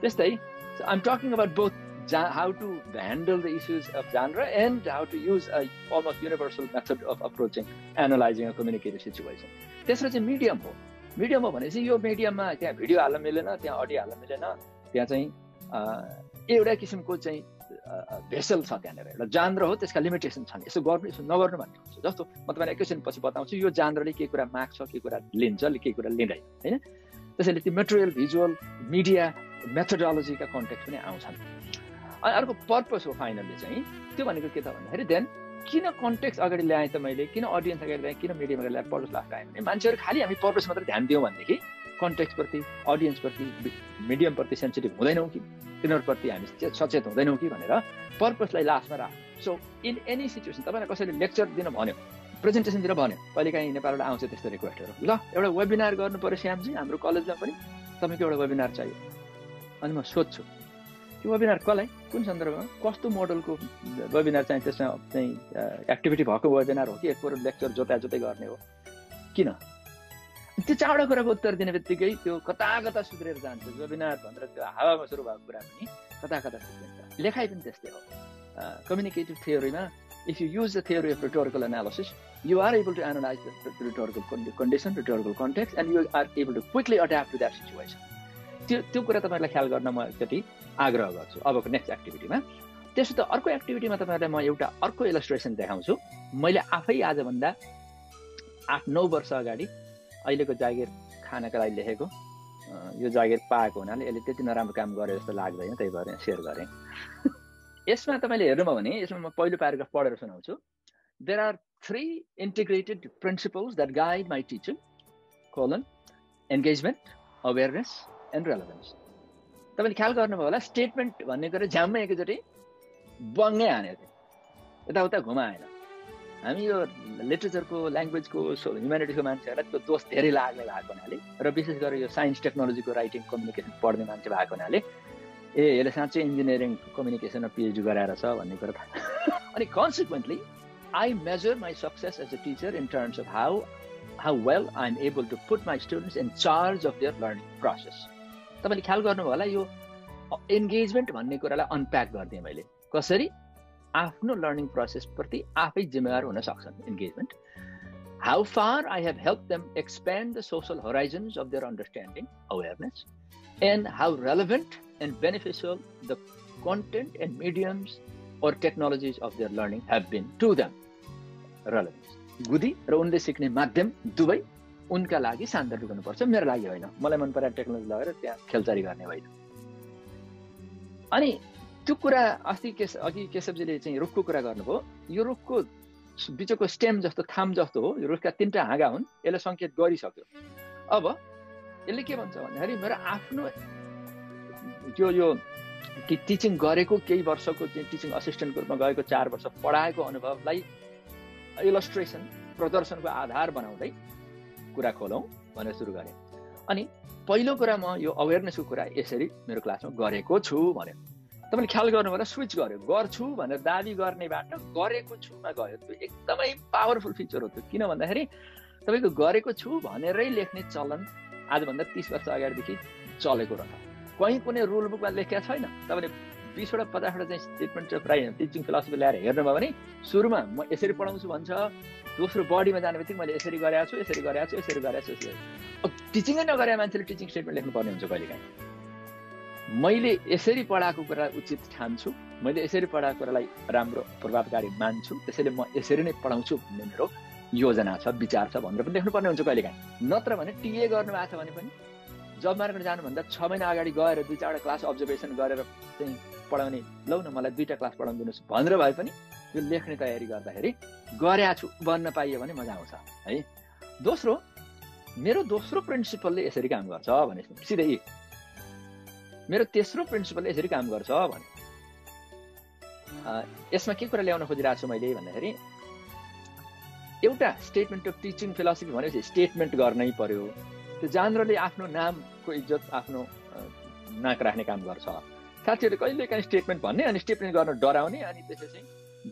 त्यस्तै I'm talking about both how to handle the issues of genre and how to use a almost universal method of approaching analyzing a communicative situation. तेस्रो चाहिँ मिडियम हो। मिडियम हो भनेपछि यो मिडियममा त्यहाँ भिडियो हाल्न मिलेन त्यहाँ अडियो हाल्न मिलेन। त्यहाँ चाहिँ एउटा किसिमको चाहिँ भेसल छ त्यहाँनिर। एउटा जान्द्र हो त्यसका लिमिटेसन छन्। यसो गर्नु यसो नगर्नु भन्ने हुन्छ। जस्तो म तपाईँलाई एकैछिन पछि बताउँछु यो जान्द्रले के कुरा माग्छ के कुरा लिन्छ के कुरा लिँदैन होइन? त्यसैले त्यो मेटेरियल भिजुअल मिडिया मेथोडोलोजीका कन्टेक्ट पनि आउँछन्। अनि अर्को पर्पज हो फाइनल्ली चाहिँ त्यो भनेको के त भन्दाखेरि देन किन कन्टेक्स्ट अगाडि ल्याएँ त मैले? किन अडियन्स अगाडि ल्याएँ? किन मिडियम अगाडि ल्याएँ? पर्पज आएँ भने मान्छेहरू खालि हामी पर्पज मात्रै ध्यान दियौँ भनेदेखि कन्टेक्स्टप्रति अडियन्सप्रति मिडियमप्रति सेन्सिटिभ हुँदैनौँ कि? तिनीहरूप्रति हामी सचेत हुँदैनौँ कि भनेर पर्पजलाई लास्टमा राख। सो इन एनी सिचुएसन तपाईँलाई कसैले लेक्चर दिन भन्यो प्रेजेन्टेसन दिन भन्यो कहिलेकाहीँ नेपालबाट आउँछ त्यस्तो रिक्वेस्टहरू ल एउटा वेबिनार गर्नु पऱ्यो श्यामजी हाम्रो कलेजमा पनि तपाईँको एउटा वेबिनार चाहियो। अनि म सोध्छु। त्यो वेबिनार कसलाई कुन सन्दर्भमा? कस्तो मोडलको वेबिनार चाहिँ त्यसमा चाहिँ एक्टिभिटी भएको वेबिनार हो कि एक लेक्चर जोता जोतै गर्ने हो? किन? त्यो चारवटा कुराको उत्तर दिने बित्तिकै त्यो कता कता सुध्रेर जान्छ। वेबिनार भनेर त्यो हावामा सुरु भएको कुरा पनि कता कता सुध्रिन्छ। लेखाइ पनि त्यस्तै हो। Communicative थियोरीमा if you use the theory of rhetorical analysis you are able to analyze the rhetorical condition rhetorical context and you are able to quickly adapt to that situation त्यो त्यो कुरा तपाईँहरूलाई ख्याल गर्न म एकचोटि आग्रह गर्छु। अबको नेक्स्ट एक्टिभिटीमा त्यसो त अर्को एक्टिभिटीमा तपाईँहरूलाई म एउटा अर्को इलस्ट्रेसन देखाउँछु। मैले आफै आजभन्दा आठ नौ वर्ष अगाडि अहिलेको जागिर खानाको लागि लेखेको यो जागिर पाएको हुनाले यसले त्यति नराम्रो काम गरे जस्तो लाग्दैन त्यही भएर सेयर गरेँ। यसमा तपाईँले हेर्नुभयो भने यसमा म पहिलो प्याराग्राफ पढेर सुनाउँछु। There are three integrated principles that guide my teaching colon engagement awareness and relevance तपाईँले ख्याल गर्नुभयो होला स्टेटमेन्ट भन्ने कुरा झ्याम्मै एकैचोटि बङ्गै हानेको थियो यताउता घुमाएन हामी यो लिटरेचरको ल्याङ्ग्वेजको ह्युमेनिटिजको मान्छेहरूलाई त्यो दोष धेरै लाग्ने भएको हुनाले र विशेष गरेर यो साइन्स टेक्नोलोजीको राइटिङ कम्युनिकेसन पढ्ने मान्छे भएको हुनाले ए यसले साँच्चै इन्जिनियरिङ कम्युनिकेसनमा पिएचडी गराएर छ भन्ने कुरा थाहा अनि consequently I measure my success as a teacher in terms of how how well I am able to put my students in charge of their learning process तपाईँले ख्याल गर्नुभयो होला यो इन्गेजमेन्ट भन्ने कुरालाई अनप्याक गरिदिएँ मैले। कसरी? आफ्नो लर्निङ प्रोसेसप्रति आफै जिम्मेवार हुन सक्छन् engagement how far I have help them expand the social horizons of their understanding awareness and how relevant and beneficial the content and mediums or technologies of their learning have been to them. Relevant गुदी र उनले सिक्ने माध्यम दुवै उनका लागि सान्दर्भिक हुनुपर्छ मेरो लागि होइन। मलाई मन पराएर टेक्नोलोजी लगेर त्यहाँ खेलचारी गर्ने होइन। अनि त्यो कुरा अस्ति केस अघि केशवजीले चाहिँ रुखको कुरा गर्नुभयो। यो रुखको बिचको स्टेम जस्तो थाम जस्तो हो। यो रुखका तिनवटा हाँगा हुन्। यसले सङ्केत गरिसक्यो। अब यसले के भन्छ भन्दाखेरि मेरो आफ्नो यो यो टिचिङ गरेको केही वर्षको टिचिङ असिस्टेन्टको रूपमा गएको चार वर्ष पढाएको अनुभवलाई इलस्ट्रेसन प्रदर्शनको आधार बनाउँदै कुरा खोलौँ भनेर सुरु गरेँ। अनि पहिलो कुरा म यो अवेरनेसको कुरा यसरी मेरो क्लासमा गरेको छु भने तपाईँले ख्याल गर्नुभयो स्विच गर्यो। गर्छु भनेर दाबी गर्नेबाट गरेको छुमा गयो। त्यो एकदमै पावरफुल फिचर हो त्यो। किन भन्दाखेरि तपाईँको गरेको छु भनेरै लेख्ने चलन आजभन्दा तिस वर्ष अगाडिदेखि चलेको रहेछ। कहीँ कुनै रुल बुकमा लेखेका छैन। तपाईँले बिसवटा पचासवटा चाहिँ स्टेटमेन्ट चाहिँ प्राइ टिचिङ फिलोसफी ल्याएर हेर्नुभयो भने सुरुमा म यसरी पढाउँछु भन्छ दोस्रो बडीमा जाने बित्तिकै मैले यसरी गरेको छु यसरी गरेको छु यसरी गरेको छु यसरी अब टिचिङै नगरे मान्छेले टिचिङ स्टेटमेन्ट लेख्नुपर्ने हुन्छ कहिलेकाहीँ। मैले यसरी पढाएको कुरा उचित ठान्छु मैले यसरी पढाएको कुरालाई राम्रो प्रभावकारी मान्छु त्यसैले म यसरी नै पढाउँछु भन्ने मेरो योजना छ विचार छ भनेर पनि लेख्नुपर्ने हुन्छ कहिलेकाहीँ। नत्र भने टिए गर्नुभएको छ भने पनि जब मार्केट जानुभन्दा छ महिना अगाडि गएर दुई चारवटा क्लास अब्जर्भेसन गरेर चाहिँ पढाउने। लौ न मलाई दुईवटा क्लास पढाउनु भनेर भए पनि यो लेख्ने तयारी गर्दाखेरि गरे छु बन्न पाइयो भने मजा आउँछ है? दोस्रो मेरो दोस्रो प्रिन्सिपलले यसरी काम गर्छ भने सिधै मेरो तेस्रो प्रिन्सिपल यसरी काम गर्छ भने। यसमा के कुरा ल्याउन खोजिरहेको छु मैले भन्दाखेरि एउटा स्टेटमेन्ट अफ टिचिङ फिलोसफी भनेपछि स्टेटमेन्ट गर्नै पर्यो। त्यो जान्द्रले आफ्नो नामको इज्जत आफ्नो नाक राख्ने काम गर्छ। साथीहरूले कहिले काहीँ स्टेटमेन्ट भन्ने अनि स्टेटमेन्ट गर्न डराउने अनि त्यसपछि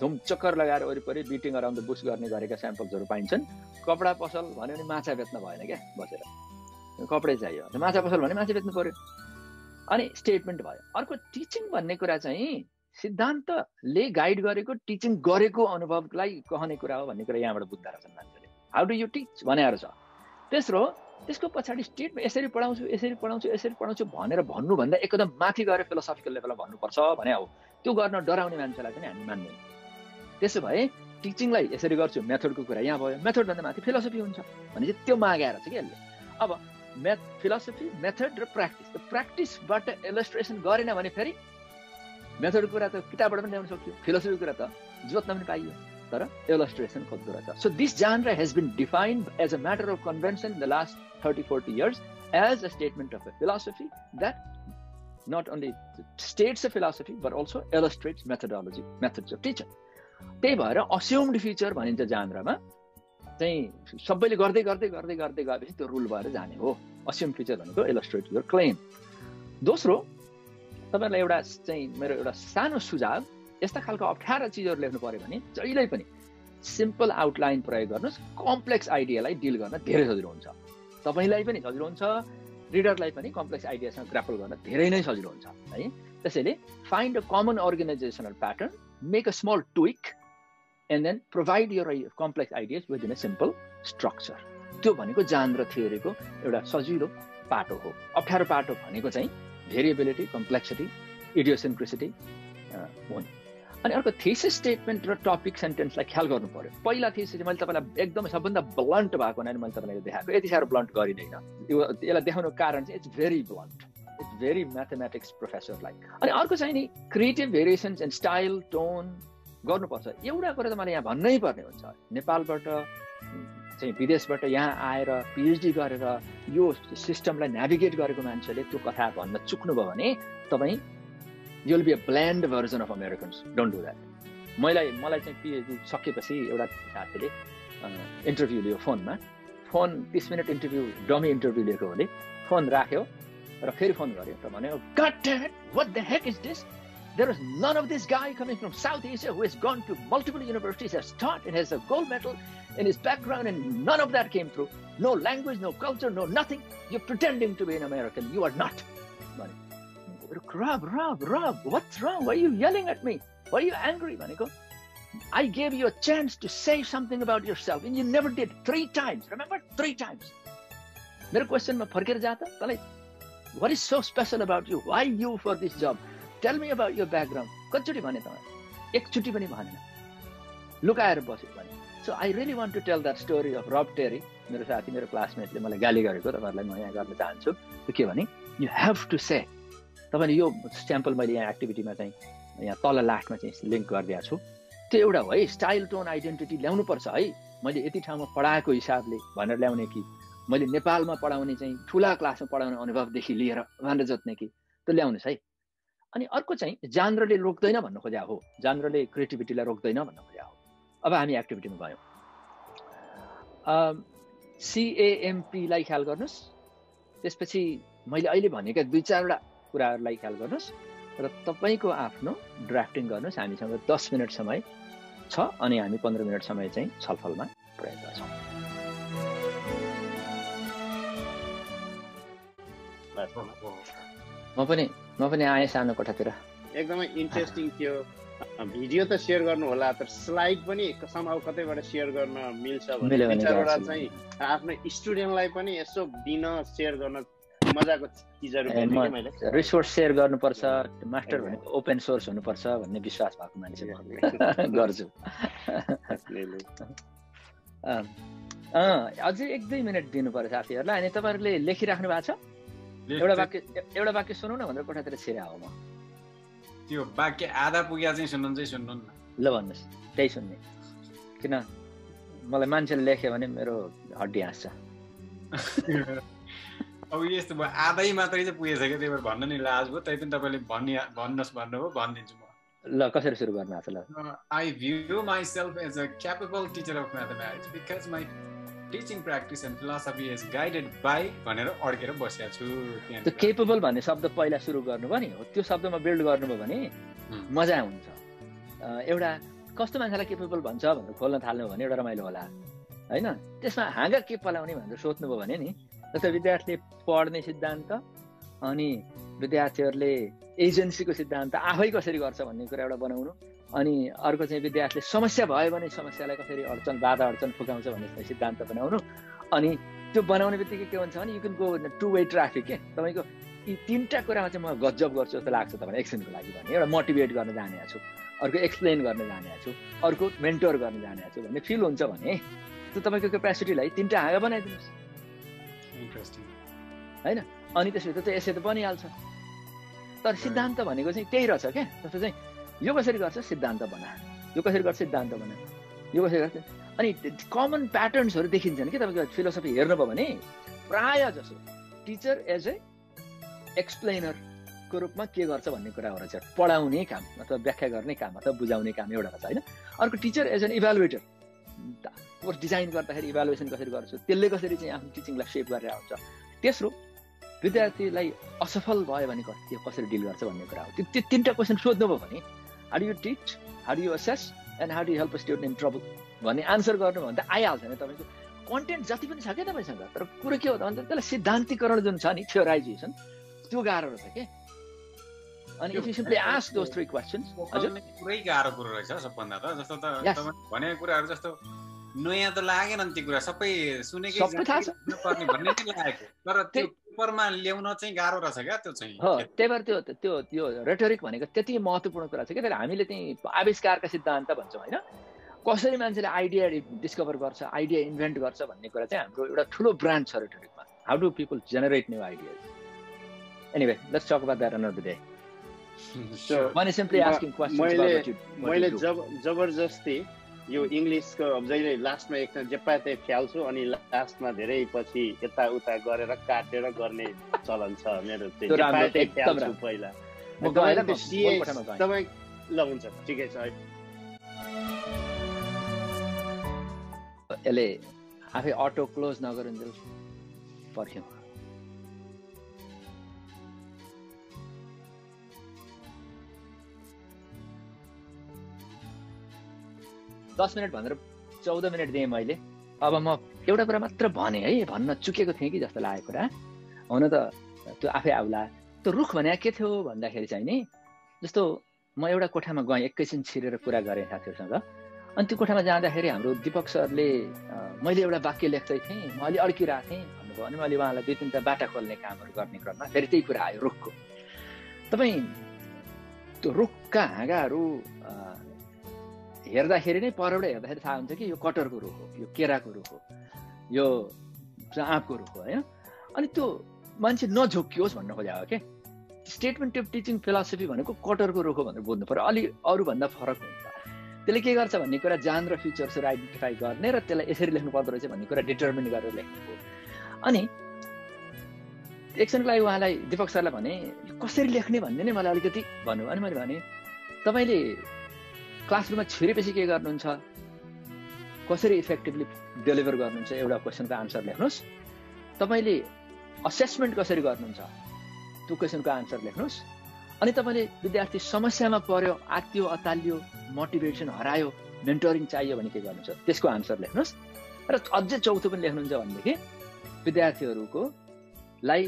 धुम चक्कर लगाएर वरिपरि बिटिङ अराउन्ड बुस गर्ने गरेका स्याम्पल्सहरू पाइन्छन्। कपडा पसल भन्यो भने माछा बेच्न भएन क्या बसेर। कपडै चाहियो। माछा पसल भने माछा बेच्नु पऱ्यो अनि स्टेटमेन्ट भयो। अर्को टिचिङ भन्ने कुरा चाहिँ सिद्धान्तले गाइड गरेको टिचिङ गरेको अनुभवलाई कहने कुरा हो भन्ने कुरा यहाँबाट बुझ्दा रहेछन् मान्छेले। हाउ डु यु टिच भनेर छ। तेस्रो त्यसको पछाडि स्टेटमा यसरी पढाउँछु यसरी पढाउँछु यसरी पढाउँछु भनेर भन्नुभन्दा एकदम माथि गएर फिलोसफिकल लेभलमा भन्नुपर्छ भने हो। त्यो गर्न डराउने मान्छेलाई पनि हामी मान्दैन। त्यसो भए टिचिङलाई यसरी गर्छु। मेथडको कुरा यहाँ भयो। मेथडभन्दा माथि फिलोसफी हुन्छ भने चाहिँ त्यो मागेर छ कि यसले अब मेथ फिलोसफी मेथड र प्र्याक्टिस प्र्याक्टिसबाट इलस्ट्रेसन गरेन भने फेरि मेथडको कुरा त किताबबाट पनि ल्याउन सक्यो फिलोसफीको कुरा त जोत्न पनि पाइयो। तर इलस्ट्रेसन खोज्दो रहेछ so this genre has been defined as a matter of convention the last thirty forty years as a statement of a philosophy that not only states a philosophy but also illustrates methodology methods of teacher त्यही भएर अस्युम्ड फिचर भनिन्छ जान्द्रमा चाहिँ सबैले गर्दै गर्दै गर्दै गर्दै गएपछि त्यो रुल भएर जाने हो अस्युम फिचर भनेको इलस्ट्रेट युर क्लेम दोस्रो तपाईँहरूलाई एउटा चाहिँ मेरो एउटा सानो सुझाव यस्ता खालको अप्ठ्यारा चिजहरू लेख्नु पऱ्यो भने जहिल्यै पनि सिम्पल आउटलाइन प्रयोग गर्नुहोस् कम्प्लेक्स आइडियालाई डिल गर्न धेरै सजिलो हुन्छ। तपाईँलाई पनि सजिलो हुन्छ रिडरलाई पनि कम्प्लेक्स आइडियासँग ग्राफल गर्न धेरै नै सजिलो हुन्छ है? त्यसैले find a common organizational pattern make a small tweak and then provide your complex ideas within a simple structure त्यो भनेको जान र थियोरीको एउटा सजिलो पाटो हो। अप्ठ्यारो पाटो भनेको चाहिँ भेरिएबिलिटी कम्प्लेक्सिटी इडियोसेन्क्रिसिटी हुन्। अनि अर्को थिसिस स्टेटमेन्ट र टपिक सेन्टेन्सलाई ख्याल गर्नु पऱ्यो पहिला थिसिस मैले तपाईँलाई एकदमै सबभन्दा ब्लन्ट भएको हुनाले मैले तपाईँलाई देखाएको। यति साह्रो ब्लन्ट गरिँदैन। यो यसलाई देखाउनुको कारण चाहिँ it's very blunt it's very mathematics professor like अनि अर्को चाहिँ नि creative variations and style tone गर्नुपर्छ। एउटा कुरा त मलाई यहाँ भन्नै पर्ने हुन्छ। नेपालबाट चाहिँ विदेशबाट यहाँ आएर पिएचडी गरेर यो सिस्टमलाई नेभिगेट गरेको मान्छेले त्यो कथा भन्न चुक्नुभयो भने तपाईँ You will be a bland version of Americans don't do that मलाई मलाई चाहिँ पिएचडी सकेपछि एउटा साथीले इन्टरभ्यू लियो फोनमा फोन तिस मिनट इन्टरभ्यू डमी इन्टरभ्यू लिएको भने फोन राख्यो र फेरि फोन गर्यो र भन्यो what the heck is this? There is none of this guy coming from South Asia who has gone to multiple universities, has taught, and has a gold medal in his background, and none of that came through. No language, no culture, no nothing. You're pretending to be an American. You are not. Rob, Rob, what's wrong? Why are you yelling at me? Why are you angry, Maniko? I gave you a chance to say something about yourself, and you never did. Three times. Remember? Three times. मेरो क्वेसनमा फर्केर जा त तँलाई what is so special about you why you for this job tell me about यो ब्याकग्राउन्ड कतिचोटि भने तपाईँ एकचोटि पनि भनेन लुकाएर बस्यो भने so I really want to tell that story of Rob Terry मेरो साथी मेरो क्लासमेटले मलाई गाली गरेको तपाईँहरूलाई म यहाँ गर्न चाहन्छु के भने यु हेभ टु से तपाईँले यो स्याम्पल मैले यहाँ एक्टिभिटीमा चाहिँ यहाँ तल लास्टमा चाहिँ लिङ्क गरिदिएको छु। त्यो एउटा हो है स्टाइल टोन आइडेन्टिटी ल्याउनुपर्छ है। मैले यति ठाउँमा पढाएको हिसाबले भनेर ल्याउने कि? मैले नेपालमा पढाउने चाहिँ ठुला क्लासमा पढाउने अनुभवदेखि लिएर भनेर जोत्ने कि? त्यो ल्याउनुहोस् है। अनि अर्को चाहिँ जान्द्रले रोक्दैन भन्नु खोज्या हो। जान्द्रले क्रिएटिभिटीलाई रोक्दैन भन्नु खोज्या हो। अब हामी एक्टिभिटीमा गयौँ। सिएएमपीलाई ख्याल गर्नुहोस्। त्यसपछि मैले अहिले भनेका दुई चारवटा कुराहरूलाई ख्याल गर्नुहोस् र तपाईँको आफ्नो ड्राफ्टिङ गर्नुहोस्। हामीसँग दस मिनट समय छ अनि हामी पन्ध्र मिनट समय चाहिँ छलफलमा प्रयोग गर्छौँ। म पनि म पनि आएँ सानो कोठातिर। एकदमै इन्ट्रेस्टिङ थियो। भिडियो त सेयर गर्नु होला तर स्लाइड पनि समाउ कतैबाट सेयर गर्न मिल्छ भने चाहिँ आफ्नो स्टुडेन्टलाई पनि यसो दिन सेयर गर्न मजाको चिजहरू रिसोर्स सेयर गर्नुपर्छ मास्टर भनेको ओपन सोर्स हुनुपर्छ भन्ने विश्वास भएको मान्छे गर्छु। अझै एक दुई मिनट दिनु पर्यो साथीहरूलाई। अनि तपाईँहरूले लेखिराख्नु भएको छ? एउटा वाक्य एउटा वाक्य सुनौ न भनेर कोठातिर छिरा हो म। त्यो वाक्य आधा पुग्या चाहिँ सुन्नु चाहिँ सुन्नु न। ल भन्नुहोस् त्यही सुन्ने। किन? मलाई मान्छेले लेख्यो भने मेरो हड्डी हाँस्छ। अब यस्तो भयो आधै मात्रै चाहिँ पुगेछ क्या त्यही भएर भन्न नि लाज भयो। त्यही पनि तपाईँले भन्ने भन्नुहोस् भन्नुभयो भनिदिन्छु म। ल कसरी सुरु गर्नु भएको छ ल? I view myself as a capable teacher of mathematics because my teaching practice and philosophy is guided by भनेर अड्केर बसेको छु त्यो केपेबल भन्ने शब्द पहिला सुरु गर्नुभयो नि हो त्यो शब्दमा बिल्ड गर्नुभयो भने मजा हुन्छ। एउटा कस्तो मान्छेलाई केपेबल भन्छ भनेर खोल्न थाल्नु भने एउटा रमाइलो होला होइन? त्यसमा हाँगा के पलाउने भनेर सोध्नुभयो भने नि जस्तो विद्यार्थीले पढ्ने सिद्धान्त अनि विद्यार्थीहरूले एजेन्सीको सिद्धान्त आफै कसरी गर्छ भन्ने कुरा एउटा बनाउनु अनि अर्को चाहिँ विद्यार्थीले समस्या भयो भने समस्यालाई कसरी अडचन बाधा अडचन फुकाउँछ भन्ने सिद्धान्त बनाउनु। अनि त्यो बनाउने बित्तिकै के हुन्छ भने you can go two way traffic के? तपाईँको यी तिनवटा कुरामा चाहिँ म गजब गर्छु जस्तो लाग्छ तपाईँलाई एकछिनको लागि भने। एउटा मोटिभेट गर्न जाने छु अर्को एक्सप्लेन गर्न जाने छु अर्को मेन्टर गर्न जाने छु भन्ने फिल हुन्छ भने त्यो तपाईँको क्यापेसिटीलाई तिनवटा हाँगा बनाइदिनुहोस्। होइन? अनि त्यसपछि त यसै त बनिहाल्छ। तर सिद्धान्त भनेको चाहिँ त्यही रहेछ क्या? जस्तो चाहिँ यो कसरी गर्छ? सिद्धान्त बना यो कसरी गर्छ? सिद्धान्त बना यो कसरी गर्छ? अनि कमन प्याटर्न्सहरू देखिन्छन् कि तपाईँको फिलोसफी हेर्नुभयो भने प्राय जसो टिचर एज ए एक्सप्लेनरको रूपमा के गर्छ भन्ने कुराहरू चाहिँ पढाउने काम अथवा व्याख्या गर्ने काम अथवा बुझाउने काम एउटा रहेछ होइन? अर्को teacher as an evaluator course design गर्दाखेरि इभ्यालुएसन कसरी गर्छु? त्यसले कसरी चाहिँ आफ्नो टिचिङलाई सेप गरेर आउँछ? तेस्रो विद्यार्थीलाई असफल भयो भने त्यो कसरी डिल गर्छ भन्ने कुरा हो। त्यो त्यो तिनवटा क्वेसन सोध्नुभयो भने how you teach how do you assess and how do help student in trouble भन्ने आन्सर गर्नु भने त आइहाल्छ नि तपाईँको कन्टेन्ट जति पनि छ क्या तपाईँसँग तर कुरो के हो त भन्दा त्यसलाई सिद्धान्तिकरण जुन छ नि थियोराइजेसन त्यो गाह्रो रहेछ कि? अनि if you simply ask those three questions हजुर। पुरै गाह्रो कुरो रहेछ सबभन्दा त। जस्तो त भनेको कुराहरू जस्तो नयाँ त लागेन नि त्यो कुरा। सबै सुनेकै सबै थाहा छ। भन्ने लागेको। तर त्यो पेपरमा ल्याउन चाहिँ गाह्रो रहेछ क्या त्यो चाहिँ। हो त्यही भएर त्यो त्यो त्यो रेटोरिक भनेको त्यति महत्त्वपूर्ण कुरा छ क्या तर हामीले चाहिँ आविष्कारका सिद्धान्त भन्छौँ होइन? कसरी मान्छेले आइडिया डिस्कभर गर्छ आइडिया इन्भेन्ट गर्छ भन्ने कुरा चाहिँ हाम्रो एउटा ठुलो ब्रान्ड छ रेटोरिकमा how do people generate new ideas anyway let's talk about that another day मैले जब जबरजस्ती यो इङ्ग्लिसको अब जहिले लास्टमा एक जेपाते फ्याल्छु अनि लास्टमा धेरै पछि यताउता गरेर काटेर गर्ने चलन छ मेरो चाहिँ। फ्याल्छु पहिला। तपाईँ ल हुन्छ। ठिकै छ यसले आफै अटो क्लोज नगरुन्जेल पर्ख्यौँ। दस मिनट भनेर चौध मिनट दिएँ मैले। अब म एउटा कुरा मात्र भने है भन्न चुकेको थिएँ कि जस्तो लागेको कुरा। हुन त त्यो आफै आउला। त्यो रुख भने के थियो भन्दाखेरि चाहिँ नि जस्तो म एउटा कोठामा गएँ एकैछिन छिरेर कुरा गरेँ साथीहरूसँग। अनि त्यो कोठामा जाँदाखेरि हाम्रो दिपक सरले मैले एउटा वाक्य लेख्दै थिएँ म अलि अड्किरहेको थिएँ। भन्नुभयो अनि मैले उहाँलाई दुई तिनवटा बाटा खोल्ने कामहरू गर्ने क्रममा फेरि त्यही कुरा आयो रुखको। तपाईँ त्यो रुखका हाँगाहरू हेर्दाखेरि नै परबाट हेर्दाखेरि थाहा हुन्छ कि यो कटरको रुख हो यो केराको रुख हो यो आँपको रुख हो होइन? अनि त्यो मान्छे नझोकियोस् भन्न खोजेको हो क्या स्टेटमेन्ट अफ टिचिङ फिलोसफी भनेको कटरको रुख हो भनेर बुझ्नु पऱ्यो अलि अरूभन्दा फरक हुन्छ। त्यसले के गर्छ भन्ने कुरा जान र फ्युचर्सहरू आइडेन्टिफाई गर्ने र त्यसलाई यसरी लेख्नु पर्दो रहेछ भन्ने कुरा डिटर्मिन गरेर लेख्नु अनि एकछिनको लागि उहाँलाई दिपक सरलाई भने कसरी लेख्ने भन्ने नै मलाई अलिकति भन्नु अनि मैले भने तपाईँले क्लासरुममा छिरेपछि के गर्नुहुन्छ? कसरी इफेक्टिभली डेलिभर गर्नुहुन्छ? एउटा क्वेसनको आन्सर लेख्नुहोस्। तपाईँले असेसमेन्ट कसरी गर्नुहुन्छ? त्यो क्वेसनको आन्सर लेख्नुहोस्। अनि तपाईँले विद्यार्थी समस्यामा पर्यो आत्यो अतालियो मोटिभेसन हरायो मेन्टरिङ चाहियो भने के गर्नुहुन्छ? त्यसको आन्सर लेख्नुहोस्। र अझै चौथो पनि लेख्नुहुन्छ भनेदेखि विद्यार्थीहरूको लाई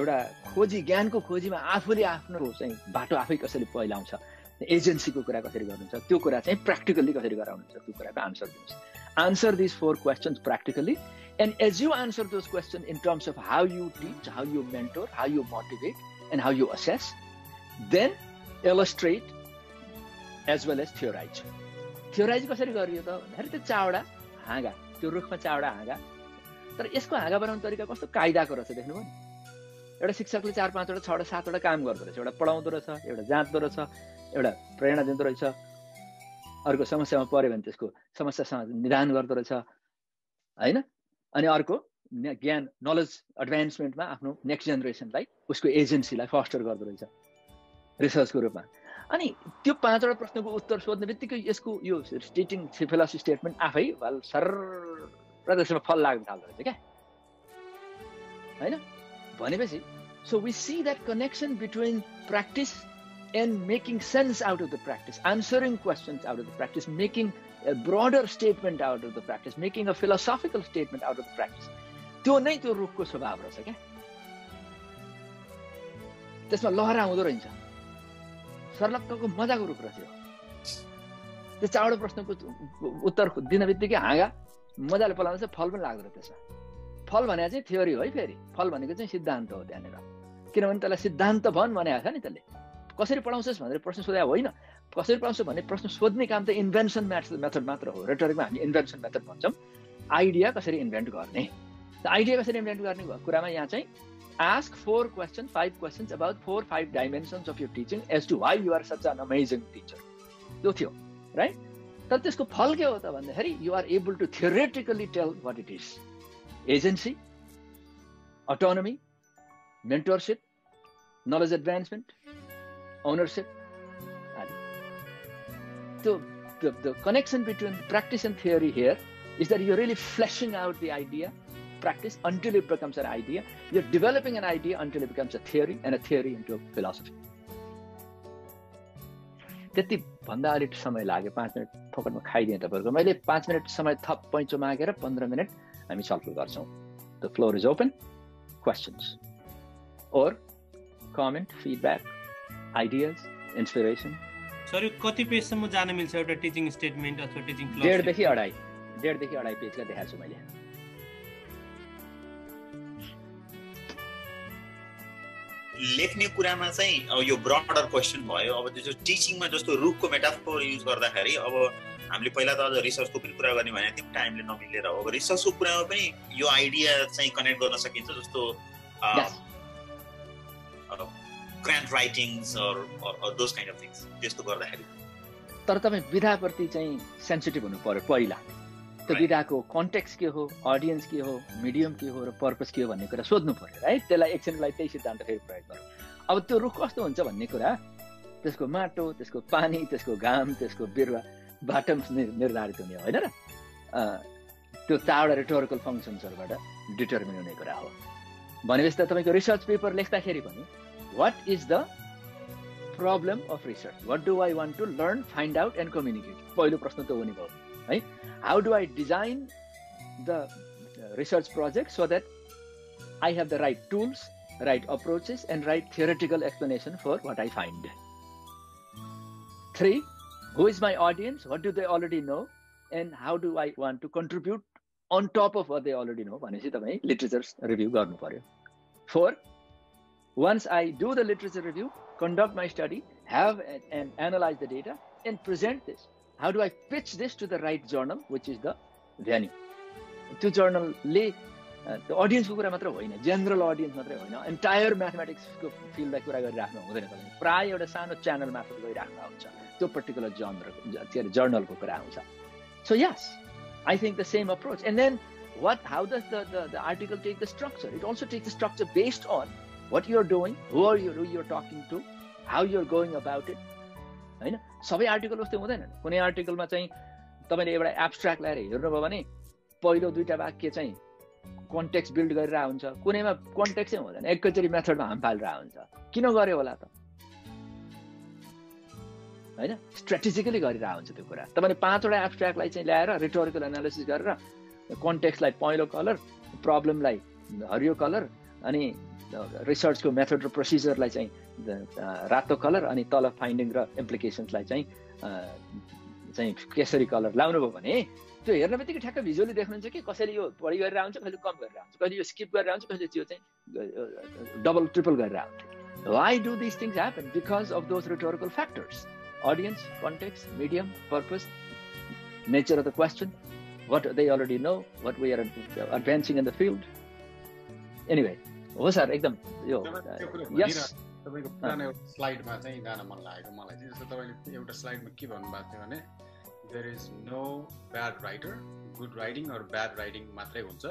एउटा खोजी ज्ञानको खोजीमा आफूले आफ्नो चाहिँ बाटो आफै कसरी पहिलाउँछ एजेन्सीको कुरा कसरी गर्नुहुन्छ? त्यो कुरा चाहिँ प्र्याक्टिकल्ली कसरी गराउनुहुन्छ? त्यो कुराको आन्सर दिनुहोस्। Answer this four questions practically and as you answer those question in terms of how you teach how you mentor how you motivate and how you assess then illustrate as well as theorize theorize कसरी गरियो त? भन्दाखेरि त्यो चावडा हाँगा। त्यो रुखमा चावडा हाँगा। तर यसको हाँगा बनाउने तरिका कस्तो? कायदाको रहेछ देख्नुभयो नि। एउटा शिक्षकले चार पाँचवटा छवटा सातवटा काम गर्दो रहेछ। एउटा पढाउँदो रहेछ एउटा जाँच्दो रहेछ। एउटा प्रेरणा दिँदो रहेछ। अर्को समस्यामा पऱ्यो भने त्यसको समस्यासँग निदान गर्दो रहेछ होइन? अनि अर्को ज्ञान नलेज एडभान्समेन्टमा आफ्नो नेक्स्ट जेनेरेसनलाई उसको एजेन्सीलाई फस्टर गर्दो रहेछ रिसर्चको रूपमा। अनि त्यो पाँचवटा प्रश्नको उत्तर सोध्ने बित्तिकै यसको यो स्टेटिङ फिलोसी स्टेटमेन्ट आफै सर र फल लाग्न थाल्दो रहेछ क्या। होइन? भनेपछि so we see that connection between practice and making sense out of the practice, answering questions out of the practice, making a broader statement out of the practice, making a philosophical statement out of the practice. त्यो नै त्यो रुखको स्वभाव रहेछ क्या त्यसमा लहरा हुँदो रहेछ सर्लक्कको मजाको रुख रहेछ त्यो चावडो प्रश्नको उत्तर दिन बित्तिकै हाँगा मजाले पलाउँछ फल पनि लाग्दो रहेछ त्यसमा फल भनेको चाहिँ थ्योरी हो है फेरि फल भनेको चाहिँ सिद्धान्त हो त्यहाँनिर किनभने त्यसलाई सिद्धान्त भन् भनेको छ नि त्यसले कसरी पढाउँछस् भनेर प्रश्न सोधा होइन। कसरी पढाउँछु भने प्रश्न सोध्ने काम त इन्भेन्सन मेथड मात्र हो। रेटरिकमा हामी इन्भेन्सन मेथड भन्छौँ। आइडिया कसरी इन्भेन्ट गर्ने? आइडिया कसरी इन्भेन्ट गर्ने कुरामा यहाँ चाहिँ ask four question five questions about four five dimensions of your teaching as to why you're such an amazing teacher त्यो थियो राइट तर त्यसको फल के हो त भन्दाखेरि you're able to theoretically tell what it is agency autonomy mentorship knowledge advancement ownership. So the, the connection between practice and theory here is that you're really fleshing out the idea, practice until it becomes an idea. You're developing an idea until it becomes a theory and a theory into a philosophy. त्यति भन्दा अलिक समय लाग्यो पाँच मिनट फोकटमा खाइदिएँ तपाईँहरूको मैले पाँच मिनट समय थप पैँचो मागेर पन्ध्र मिनट हामी छलफल गर्छौँ the floor is open questions or comment feedback ideas inspiration sir कति पेजसम्म जान मिल्छ एउटा टिचिङ स्टेटमेन्ट अथवा टिचिङ डेढदेखि अढाई। डेढदेखि अढाई पेजका देखाएको छु मैले। लेख्ने कुरामा चाहिँ अब यो ब्रडर क्वेसन भयो। अब त्यो टिचिङमा जस्तो रुखको मेटाफोर युज गर्दाखेरि अब हामीले पहिला त अझ रिसर्चको पनि कुरा गर्ने भनेको थियौँ टाइमले नमिलेर। अब रिसर्चको कुरामा पनि यो आइडिया चाहिँ कनेक्ट गर्न सकिन्छ जस्तो grant writings those kind of things त्यस्तो गर्दाखेरि तर तपाईँ विधाप्रति चाहिँ सेन्सिटिभ हुनु पर्यो पहिला त्यो विधाको कन्टेक्स के हो अडियन्स के हो मिडियम के हो र पर्पज के हो भन्ने कुरा सोध्नु पर्यो राइट त्यसलाई एकछिनलाई त्यही सिद्धान्त फेरि प्रयोग गरौँ। अब त्यो रुख कस्तो हुन्छ भन्ने कुरा त्यसको माटो त्यसको पानी त्यसको घाम त्यसको बिरुवाबाट निर्धारित हुने होइन र? त्यो चारवटा रिटोरिकल फङ्सन्सहरूबाट डिटर्मिन हुने कुरा हो। भनेपछि त तपाईँको रिसर्च पेपर लेख्दाखेरि पनि what is the problem of research what do I want to learn find out and communicate पहिलो प्रश्न त हुने भयो है how do I design the uh, research project so that I have the right tools, right approaches, and right theoretical explanation for what I find. Three, who is my audience? What do they already know? And how do I want to contribute on top of what they already know? literature review Four, once I do the literature review, conduct my study, have and, and analyze the data, and present this how do I pitch this to the right journal, which is the venue? त्यो जर्नलले त्यो अडियन्सको कुरा मात्र होइन जेनरल अडियन्स मात्रै होइन एन्टायर म्याथमेटिक्सको फिल्डलाई कुरा गरिराख्नु हुँदैन तपाईँ प्रायः एउटा सानो च्यानल मार्फत गइराख्नु हुन्छ त्यो पर्टिकुलर जनर के अरे जर्नलको कुरा आउँछ so yes I think the same approach and then what how does the, the, the article take the structure it also takes the structure based you're doing who are you who you're talking to how you're going about it होइन? सबै आर्टिकल उस्तै हुँदैन कुनै आर्टिकलमा चाहिँ तपाईँले एउटा एब्सट्राक्ट ल्याएर हेर्नुभयो भने पहिलो दुईवटा वाक्य चाहिँ कन्टेक्स बिल्ड गरेर हुन्छ। कुनैमा कन्टेक्सै हुँदैन। एकैचोटि मेथडमा हाम फालिरहेको हुन्छ। किन गर्यो होला त? होइन? स्ट्राटेजिकली गरिरहेको हुन्छ त्यो कुरा। तपाईँले पाँचवटा एब्सट्राक्टलाई चाहिँ ल्याएर रिटोरिकल एनालिसिस गरेर कन्टेक्सलाई पहेँलो कलर प्रब्लमलाई हरियो कलर अनि रिसर्चको मेथड र प्रोसिजरलाई चाहिँ रातो कलर अनि तल फाइन्डिङ र इम्प्लिकेसन्सलाई चाहिँ चाहिँ केसरी कलर लाउनु भयो भने त्यो हेर्न बित्तिकै ठ्याक्क भिजुअली देख्नुहुन्छ कि कसैले यो बढी गरेर आउँछ कहिले कम गरेर आउँछ कहिले यो स्किप गरेर आउँछ कहिले त्यो चाहिँ डबल ट्रिपल गरेर आउँछ। Why do this things happen because of those rhetorical factors audience context medium purpose nature of the question what they already know what we are advancing in the field anyway हो सर एकदम। यो तपाईँको पुरानो एउटा स्लाइडमा चाहिँ जान मन लागेको मलाई चाहिँ जस्तो तपाईँले एउटा स्लाइडमा के भन्नुभएको थियो भने there is no bad writer good writing अरू ब्याड राइडिङ मात्रै हुन्छ।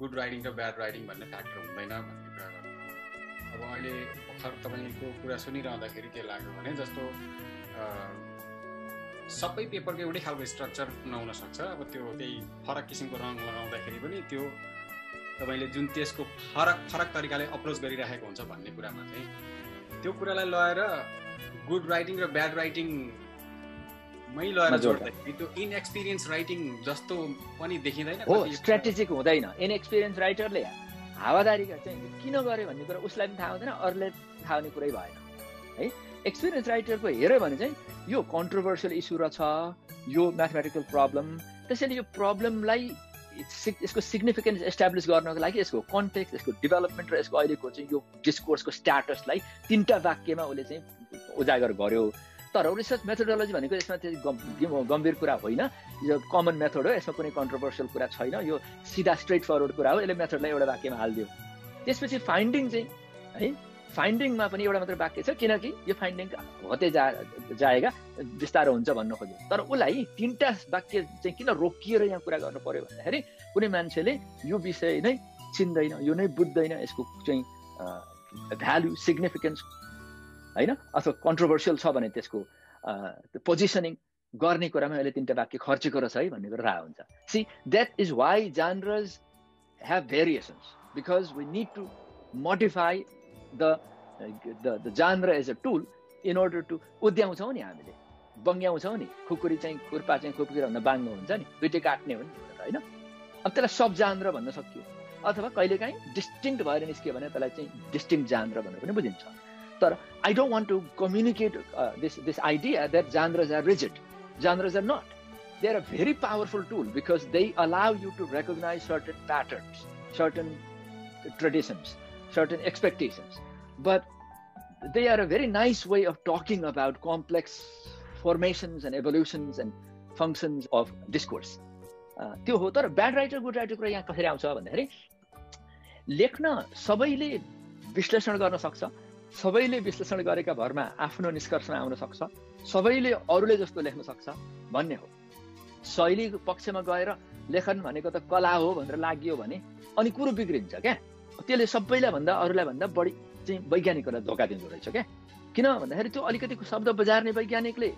गुड राइडिङ र ब्याड राइडिङ भन्ने फ्याक्टर हुँदैन भन्ने कुरा गर्नु अब अहिले भर्खर तपाईँको कुरा सुनिरहँदाखेरि के लाग्यो भने जस्तो सबै पेपरको एउटै खालको स्ट्रक्चर नहुन सक्छ। अब त्यो त्यही फरक किसिमको रङ लगाउँदाखेरि पनि त्यो तपाईँले जुन त्यसको फरक फरक तरिकाले अप्रोच गरिरहेको हुन्छ भन्ने कुरामा चाहिँ त्यो कुरालाई लगेर गुड राइटिङ र ब्याड राइटिङ मै लगेर जोड्दाखेरि त्यो इनएक्सपिरियन्स राइटिङ जस्तो पनि देखिँदैन हो स्ट्राटेजिक हुँदैन। इनएक्सपिरियन्स राइटरले हावादारी चाहिँ किन गर्यो भन्ने कुरा उसलाई पनि थाहा हुँदैन अरूले थाहा हुने कुरै भएन है? एक्सपिरियन्स राइटरको हेऱ्यो भने चाहिँ यो कन्ट्रोभर्सियल इस्यु र छ यो म्याथमेटिकल प्रब्लम त्यसैले यो प्रब्लमलाई यसको सिग्निफिकेन्स एस्टाब्लिस गर्नको लागि यसको कन्टेक्स यसको डेभलपमेन्ट र यसको अहिलेको चाहिँ यो डिस्कोर्सको स्ट्याटसलाई तिनवटा वाक्यमा उसले चाहिँ उजागर गर्यो। तर रिसर्च मेथोडोलोजी भनेको यसमा चाहिँ गम्भीर कुरा होइन। यो कमन मेथड हो यसमा कुनै कन्ट्रोभर्सियल कुरा छैन। यो सिधा स्ट्रेट फरवर्ड कुरा हो यसले मेथडलाई एउटा वाक्यमा हालिदियो। त्यसपछि फाइन्डिङ चाहिँ है फाइन्डिङमा पनि एउटा मात्र वाक्य छ किनकि यो फाइन्डिङ होते जा जाएगा बिस्तारो हुन्छ भन्न खोज्यो। तर उसलाई तिनवटा वाक्य चाहिँ किन रोकिएर यहाँ कुरा गर्नु पर्यो भन्दाखेरि कुनै मान्छेले यो विषय नै चिन्दैन यो नै बुझ्दैन यसको चाहिँ भ्यालु सिग्निफिकेन्स होइन अथवा कन्ट्रोभर्सियल छ भने त्यसको पोजिसनिङ गर्ने कुरामा अहिले तिनवटा वाक्य खर्चेको रहेछ है भन्ने कुरा थाहा हुन्छ। See that is why genres have variations because we need to modify the the genre as a tool in order to उद्याउँछौँ नि हामीले बङ्ग्याउँछौँ नि खुकुरी चाहिँ खुर्पा चाहिँ खुकुरीभन्दा बाङ्गो हुन्छ नि दुइटै काट्ने हो नि होइन? अब त्यसलाई सब जानर भन्न सकियो। अथवा कहिलेकाहीँ डिस्टिङ्क्ट भएर निस्क्यो भने त्यसलाई चाहिँ डिस्टिङ्क्ट जानर भनेर पनि बुझिन्छ। तर I don't want to communicate this this idea that genres are rigid genres are not they are a very powerful tool because they allow you to recognize certain patterns, certain traditions, certain expectations. But they are a very nice way of talking about complex formations and evolutions and functions of discourse. त्यो हो तर ब्याड राइटर गुड राइटर कुरा यहाँ कसरी आउँछ भन्दाखेरि लेख्न सबैले विश्लेषण गर्न सक्छ सबैले विश्लेषण गरेका भरमा आफ्नो निष्कर्षमा आउन सक्छ सबैले अरूले जस्तो लेख्न सक्छ भन्ने हो शैलीको पक्षमा गएर लेखन भनेको त कला हो भनेर लाग्यो भने अनि कुरो बिग्रिन्छ क्या त्यसले सबैलाई भन्दा अरूलाई भन्दा बढी चाहिँ वैज्ञानिकहरूलाई धोका दिँदो रहेछ क्या? किन भन्दाखेरि त्यो अलिकति शब्द बजार्ने वैज्ञानिकले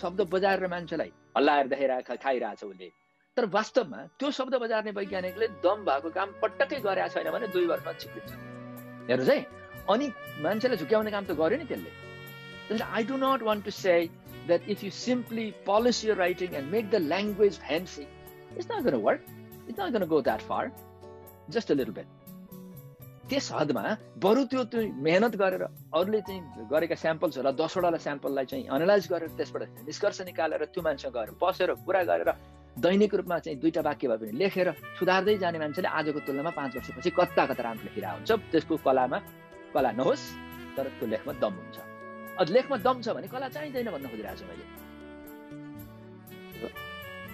शब्द बजारेर मान्छेलाई हल्लाएर देखाइरहेको खाइरहेछ उसले। तर वास्तवमा त्यो शब्द बजार्ने वैज्ञानिकले दम भएको काम पटक्कै गरेको छैन भने दुई वर्षमा छिपिन्छ हेर्नुहोस् है अनि मान्छेलाई झुक्याउने काम त गर्यो नि त्यसले। त्यसले I do not want to say that if you simply polish your writing and make the language fancy it's not gonna work it's not gonna go that far just a little bit त्यस हदमा बरु त्यो त्यो मेहनत गरेर अरूले चाहिँ गरेका स्याम्पल्सहरूलाई दसवटालाई स्याम्पललाई चाहिँ एनालाइज गरेर त्यसबाट निष्कर्ष निकालेर त्यो मान्छेसँग गएर बसेर कुरा गरेर दैनिक रूपमा चाहिँ दुईवटा वाक्य भए पनि लेखेर सुधार्दै जाने मान्छेले आजको तुलनामा पाँच वर्षपछि कता कता राम्रो लेखिरहेको हुन्छ। त्यसको कलामा कला नहोस् तर त्यो लेखमा दम हुन्छ। लेखमा दम छ भने कला चाहिँदैन भन्न खोजिरहेको छु मैले।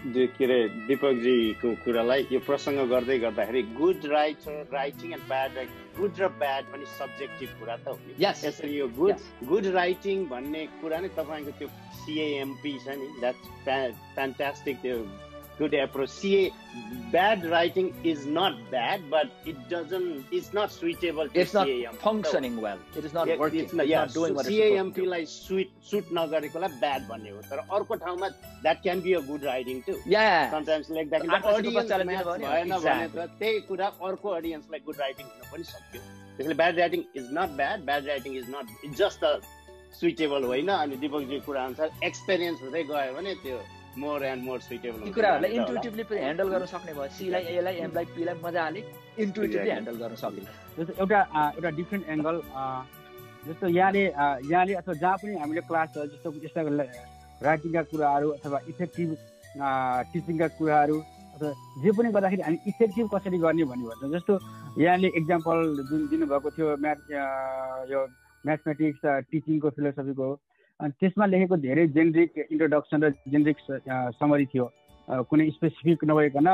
के अरे दिपकजीको कुरालाई यो प्रसङ्ग गर्दै गर्दाखेरि good writer writing and bad good र ब्याड पनि सब्जेक्टिभ कुरा त हो नि। यसरी यो गुड गुड राइटिङ भन्ने कुरा नै तपाईँको त्यो सिएएमपी छ नि। द्याट्स फ्यान्टास्टिक त्यो good approach. CA, bad writing is not bad, but it doesn't, it's not suitable to it's CAMP. not functioning well. It is not yeah, working. It's not, yeah, it's not doing what CAMP like suit suit नगरेकोलाई bad भन्ने हो तर अर्को ठाउँमा that can be a good writing too. Yeah. Sometimes like that. audience भएन भने त त्यही कुरा अर्को अडियन्सलाई गुड राइटिङ हुन पनि सक्यो त्यसले bad writing is not bad bad writing is not it's just a suitable होइन अनि दिपकजीको कुरा अनुसार एक्सपिरियन्स हुँदै गयो भने त्यो मोर एन्ड मोर सुइटेबल कुराहरूलाई इन्टुटिभली पनि ह्यान्डल गर्न सक्ने भयो सीलाई एलाई एमलाई पीलाई मजाले इन्टुटिभली ह्यान्डल गर्न सकिन्छ। जस्तो एउटा एउटा डिफ्रेन्ट एङ्गल जस्तो यहाँले यहाँले अथवा जहाँ पनि हामीले क्लास जस्तो यस्ता राइटिङका कुराहरू अथवा इफेक्टिभ टिचिङका कुराहरू अथवा जे पनि गर्दाखेरि हामी इफेक्टिभ कसरी गर्ने भन्ने भन्छ। जस्तो यहाँले इक्जाम्पल जुन दिनुभएको थियो म्याथ यो म्याथमेटिक्स टिचिङको फिलोसफीको अनि त्यसमा लेखेको धेरै जेनरिक इन्ट्रोडक्सन र जेनरिक समरी थियो। कुनै स्पेसिफिक नभइकन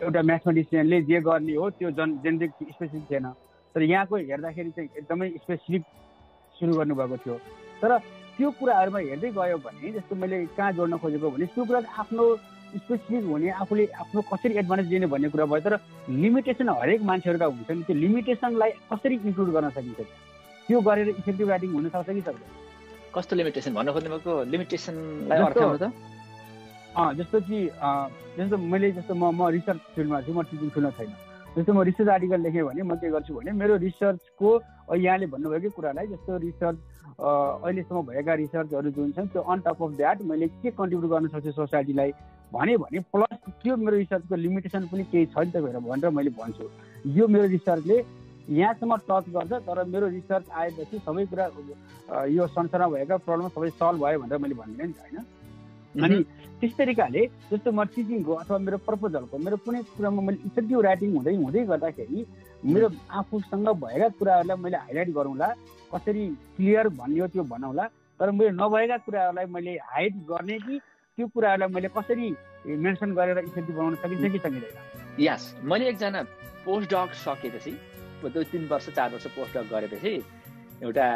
एउटा म्याथमेटिसियनले जे गर्ने हो त्यो जन जेनरिक स्पेसिफिक थिएन। तर यहाँको हेर्दाखेरि चाहिँ एकदमै स्पेसिफिक सुरु गर्नुभएको थियो। तर त्यो कुराहरूमा हेर्दै गयो भने जस्तो मैले कहाँ जोड्न खोजेको भने त्यो कुरा आफ्नो स्पेसिफिक हुने आफूले आफ्नो कसरी एडभान्टेज दिने भन्ने कुरा भयो। तर लिमिटेसन हरेक मान्छेहरूका हुन्छन् त्यो लिमिटेसनलाई कसरी इन्क्लुड गर्न सकिन्छ? त्यो गरेर इफेक्टिभ राइटिङ हुन सक्छ कि सक्दैन? कस्तो लिमिटेसन भन्नु खोज्नु भएको? लिमिटेसनलाई त? जस्तो कि जस्तो मैले जस्तो म म रिसर्च फिल्डमा छु म टिचिङ फिल्डमा छैन। जस्तो म रिसर्च आर्टिकल लेखेँ भने म के गर्छु भने मेरो रिसर्चको यहाँले भन्नुभएकै कुरालाई जस्तो रिसर्च अहिलेसम्म भएका रिसर्चहरू जुन छन् त्यो अन टप अफ द्याट मैले के कन्ट्रिब्युट गर्न सक्छु सोसाइटीलाई भने भने प्लस त्यो मेरो रिसर्चको लिमिटेसन पनि केही छ नि त भनेर मैले भन्छु। यो मेरो रिसर्चले यहाँसम्म टच गर्छ तर मेरो रिसर्च आएपछि सबै कुरा यो संसारमा भएका प्रब्लम सबै सल्भ भयो भनेर मैले भन्दिनँ नि त होइन? अनि त्यस तरिकाले जस्तो म टिचिङको अथवा मेरो प्रपोजलको मेरो कुनै कुरामा मैले इफेक्टिभ राइटिङ हुँदै हुँदै गर्दाखेरि मेरो आफूसँग भएका कुराहरूलाई मैले हाइलाइट गरौँला कसरी क्लियर भन्ने हो त्यो भनौँला तर मेरो नभएका कुराहरूलाई मैले हाइड गर्ने कि त्यो कुराहरूलाई मैले कसरी मेन्सन गरेर इफेक्टिभ बनाउन सकिन्छ कि सकिँदैन? यस मैले एकजना पोस्ट डक सकेपछि दुई तिन वर्ष चार वर्ष पोस्ट डक गरेपछि एउटा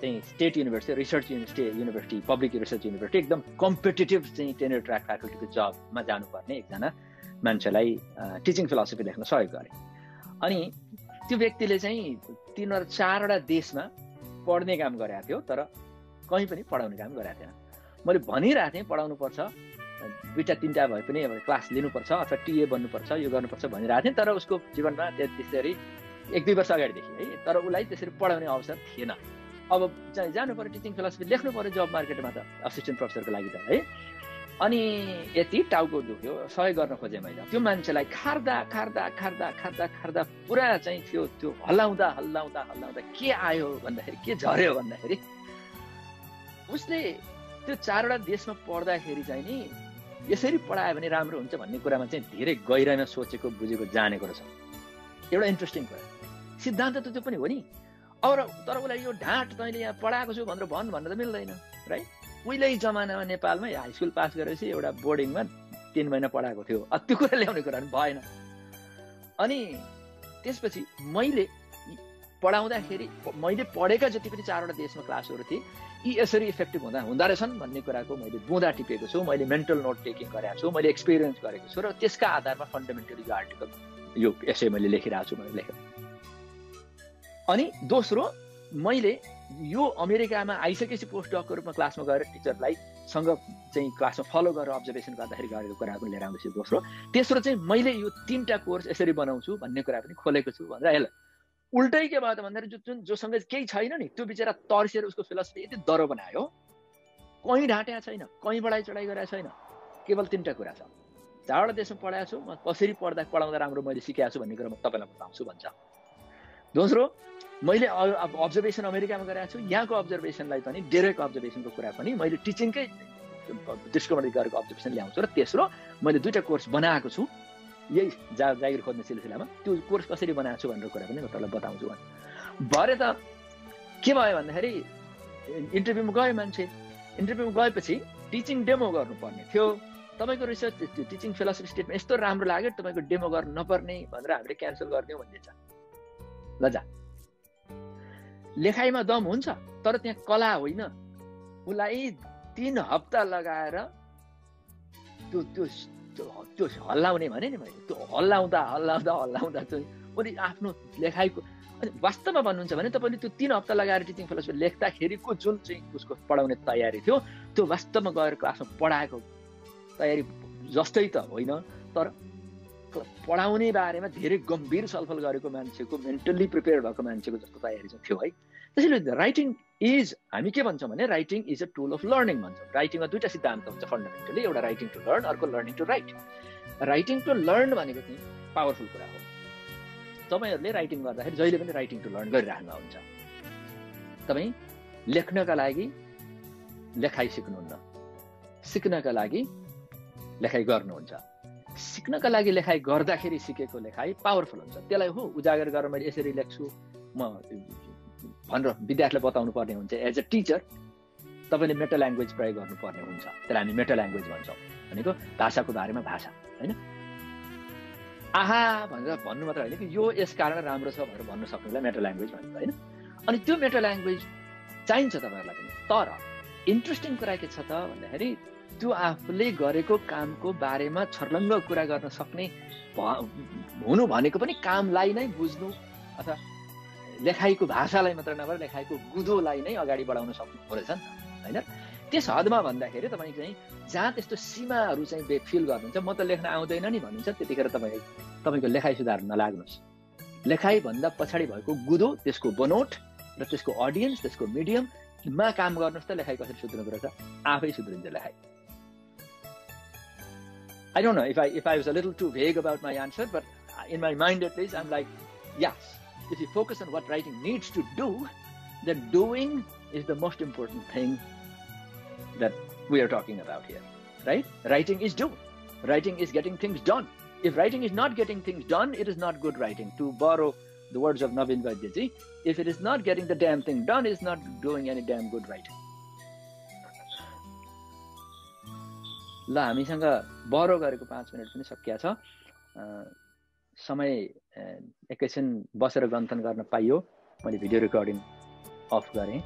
चाहिँ state university research state university public research university एकदम कम्पिटेटिभ चाहिँ टेनर ट्र्याक फ्याकल्टीको जबमा जानुपर्ने एकजना मान्छेलाई टिचिङ फिलोसफी लेख्न सहयोग गरेँ। अनि त्यो व्यक्तिले चाहिँ तिनवटा चारवटा देशमा पढ्ने काम गरेको थियो तर कहीँ पनि पढाउने काम गरेको थिएन। मैले भनिरहेको थिएँ पढाउनुपर्छ दुईवटा तिनवटा भए पनि अब क्लास लिनुपर्छ अथवा टिए बन्नुपर्छ यो गर्नुपर्छ भनिरहेको थिएँ तर उसको जीवनमा त्यसरी एक दुई वर्ष अगाडिदेखि है। तर उसलाई त्यसरी पढाउने अवसर थिएन। अब चाहिँ जानु पऱ्यो टिचिङ फिलोसफी लेख्नु पऱ्यो जब मार्केटमा त असिस्टेन्ट प्रोफेसरको लागि त है। अनि यति टाउको दुख्यो सहयोग गर्न खोजेँ मैले। त्यो मान्छेलाई खार्दा खार्दा खार्दा खार्दा खार्दा पुरा चाहिँ त्यो त्यो हल्लाउँदा हल्लाउँदा हल्लाउँदा के आयो भन्दाखेरि के झऱ्यो भन्दाखेरि उसले त्यो चारवटा देशमा पढ्दाखेरि चाहिँ नि यसरी पढायो भने राम्रो हुन्छ भन्ने कुरामा चाहिँ धेरै गहिराइमा सोचेको बुझेको जानेको रहेछ। एउटा इन्ट्रेस्टिङ कुरा। सिद्धान्त त त्यो पनि हो नि। अब तर उसलाई यो ढाँट तैँले यहाँ पढाएको छु भनेर भन् भन्न त मिल्दैन राइट उहिल्यै जमानामा नेपालमै हाई स्कुल पास गरेपछि एउटा बोर्डिङमा तिन महिना पढाएको थियो। त्यो कुरा ल्याउने कुरा भएन। अनि त्यसपछि मैले पढाउँदाखेरि मैले पढेका जति पनि चारवटा देशमा क्लासहरू थिएँ यी यसरी इफेक्टिभ हुँदा हुँदो रहेछन् भन्ने कुराको मैले बुँदा टिपेको छु। मैले मेन्टल नोट टेकिङ गरेको छु मैले एक्सपिरियन्स गरेको छु। र त्यसका आधारमा फन्डामेन्टली यो आर्टिकल यो एसए मैले लेखिरहेको छु मैले लेखेँ अनि दोस्रो मैले यो अमेरिकामा आइसकेपछि पोस्ट डकको रूपमा क्लासमा गएर टिचरलाई सँग चाहिँ क्लासमा फलो गरेर अब्जर्भेसन गर्दाखेरि गरेको कुरा पनि लिएर आउँदैछु दोस्रो। तेस्रो चाहिँ मैले यो तिनवटा कोर्स यसरी बनाउँछु भन्ने कुरा पनि खोलेको छु भनेर हेल उल्टै के भयो त भन्दाखेरि जुन जोसँग केही छैन नि त्यो बिचरा तर्सेर उसको फिलोसफी यति दह्रो बनायो। कहीँ ढाँटेको छैन कहीँ बढाइ चढाइ गरेको छैन केवल तिनवटा कुरा छ। चारवटा देशमा पढाएको छु म कसरी पढ्दा पढाउँदा राम्रो मैले सिकाएको छु भन्ने कुरा म तपाईँलाई बताउँछु भन्छ। दोस्रो मैले अब्जर्भेसन अमेरिकामा गरेको छु। यहाँको अब्जर्भेसनलाई पनि डेरेक्ट अब्जर्भेसनको कुरा पनि मैले टिचिङकै दृष्टिकोणले गरेको अब्जर्भेसन ल्याउँछु। र तेस्रो मैले दुइटा कोर्स बनाएको छु। यही जा जागिर खोज्ने सिलसिलामा। त्यो कोर्स कसरी बनाएको छु भनेर कुरा पनि म तपाईँलाई बताउँछु भरे त के भयो भन्दाखेरि इन्टरभ्यूमा गयो मान्छे। इन्टरभ्यूमा गएपछि टिचिङ डेमो गर्नुपर्ने थियो। तपाईँको रिसर्च टिचिङ फिलोसफी स्टेटमा यस्तो राम्रो लाग्यो तपाईँको डेमो गर्नु नपर्ने भनेर हामीले क्यान्सल गरिदिउँ भनिदिन्छ ल जा। लेखाइमा दम हुन्छ तर त्यहाँ कला होइन। उसलाई तिन हप्ता लगाएर त्यो त्यो त्यो हल्लाउने भने नि मैले त्यो हल्लाउँदा हल्लाउँदा हल्लाउँदा चाहिँ उसले आफ्नो लेखाइको वास्तवमा भन्नुहुन्छ भने तपाईँले त्यो तिन हप्ता लगाएर टिचिङ फेलोसिप लेख्दाखेरिको जुन चाहिँ उसको पढाउने तयारी थियो त्यो वास्तवमा गएर क्लासमा पढाएको तयारी जस्तै त होइन तर पढाउने बारेमा धेरै गम्भीर छलफल गरेको मान्छेको मेन्टल्ली प्रिपेयर भएको मान्छेको जस्तो तयारी चाहिँ थियो है। त्यसैले राइटिङ इज हामी के भन्छौँ भने writing is a tool of learning भन्छौँ। राइटिङमा दुइटा सिद्धान्त हुन्छ फन्डामेन्टली एउटा राइटिङ टु लर्न अर्को learning to write. Writing to learn भनेको चाहिँ पावरफुल कुरा हो। तपाईँहरूले राइटिङ गर्दाखेरि जहिले पनि राइटिङ टु लर्न गरिराख्नु हुन्छ। तपाईँ लेख्नका लागि लेखाइ सिक्नुहुन्न सिक्नका लागि लेखाइ गर्नुहुन्छ। सिक्नका लागि लेखाइ गर्दाखेरि सिकेको लेखाइ पावरफुल हुन्छ। त्यसलाई हो उजागर गरेर मैले यसरी लेख्छु। म भनेर विद्यार्थीलाई बताउनु पर्ने हुन्छ। एज अ टिचर तपाईँले मेटा ल्याङ्ग्वेज प्रयोग गर्नुपर्ने हुन्छ। त्यसलाई हामी मेटा ल्याङ्ग्वेज भन्छौँ। भनेको भाषाको बारेमा भाषा होइन? आहा भनेर भन्नु मात्र होइन कि यो यस कारण राम्रो छ भनेर भन्न सक्नुलाई मेटा ल्याङ्ग्वेज भन्छ होइन? अनि त्यो मेटा ल्याङ्ग्वेज चाहिन्छ तपाईँहरूलाई पनि। तर इन्ट्रेस्टिङ कुरा के छ त भन्दाखेरि त्यो आफूले गरेको कामको बारेमा छर्लङ्ग कुरा गर्न सक्ने हुनु भनेको पनि कामलाई नै बुझ्नु अथवा लेखाइको भाषालाई मात्र नभएर लेखाइको गुदोलाई नै अगाडि बढाउन सक्नु रहेछ नि होइन? त्यस हदमा भन्दाखेरि तपाईँ चाहिँ जहाँ त्यस्तो सीमाहरू चाहिँ फिल गर्नुहुन्छ म त लेख्न आउँदैन नि भन्नुहुन्छ त्यतिखेर तपाईँ तपाईँको लेखाइ सुधार नलाग्नुहोस्। लेखाइभन्दा पछाडि भएको गुदो त्यसको बनोट र त्यसको अडियन्स त्यसको मिडियममा काम गर्नुहोस् त लेखाइ कसरी सुध्रिँदो रहेछ आफै सुध्रिन्छ लेखाइ। I don't know if I if I was a little too vague about my answer, but in my mind at least, I'm like, yes. If you focus on what writing needs to do, then doing is the most important thing that we are talking about here, right? Writing is do. Writing is getting things done. If writing is not getting things done, it is not good writing. To borrow the words of Navin Vaidyaji, if it is not getting the damn thing done, it is not doing any damn good writing. ल हामीसँग बरो गरेको पाँच मिनट पनि सकिया छ। समय एकैछिन बसेर गन्थन गर्न पाइयो। मैले भिडियो रेकर्डिङ अफ गरेँ।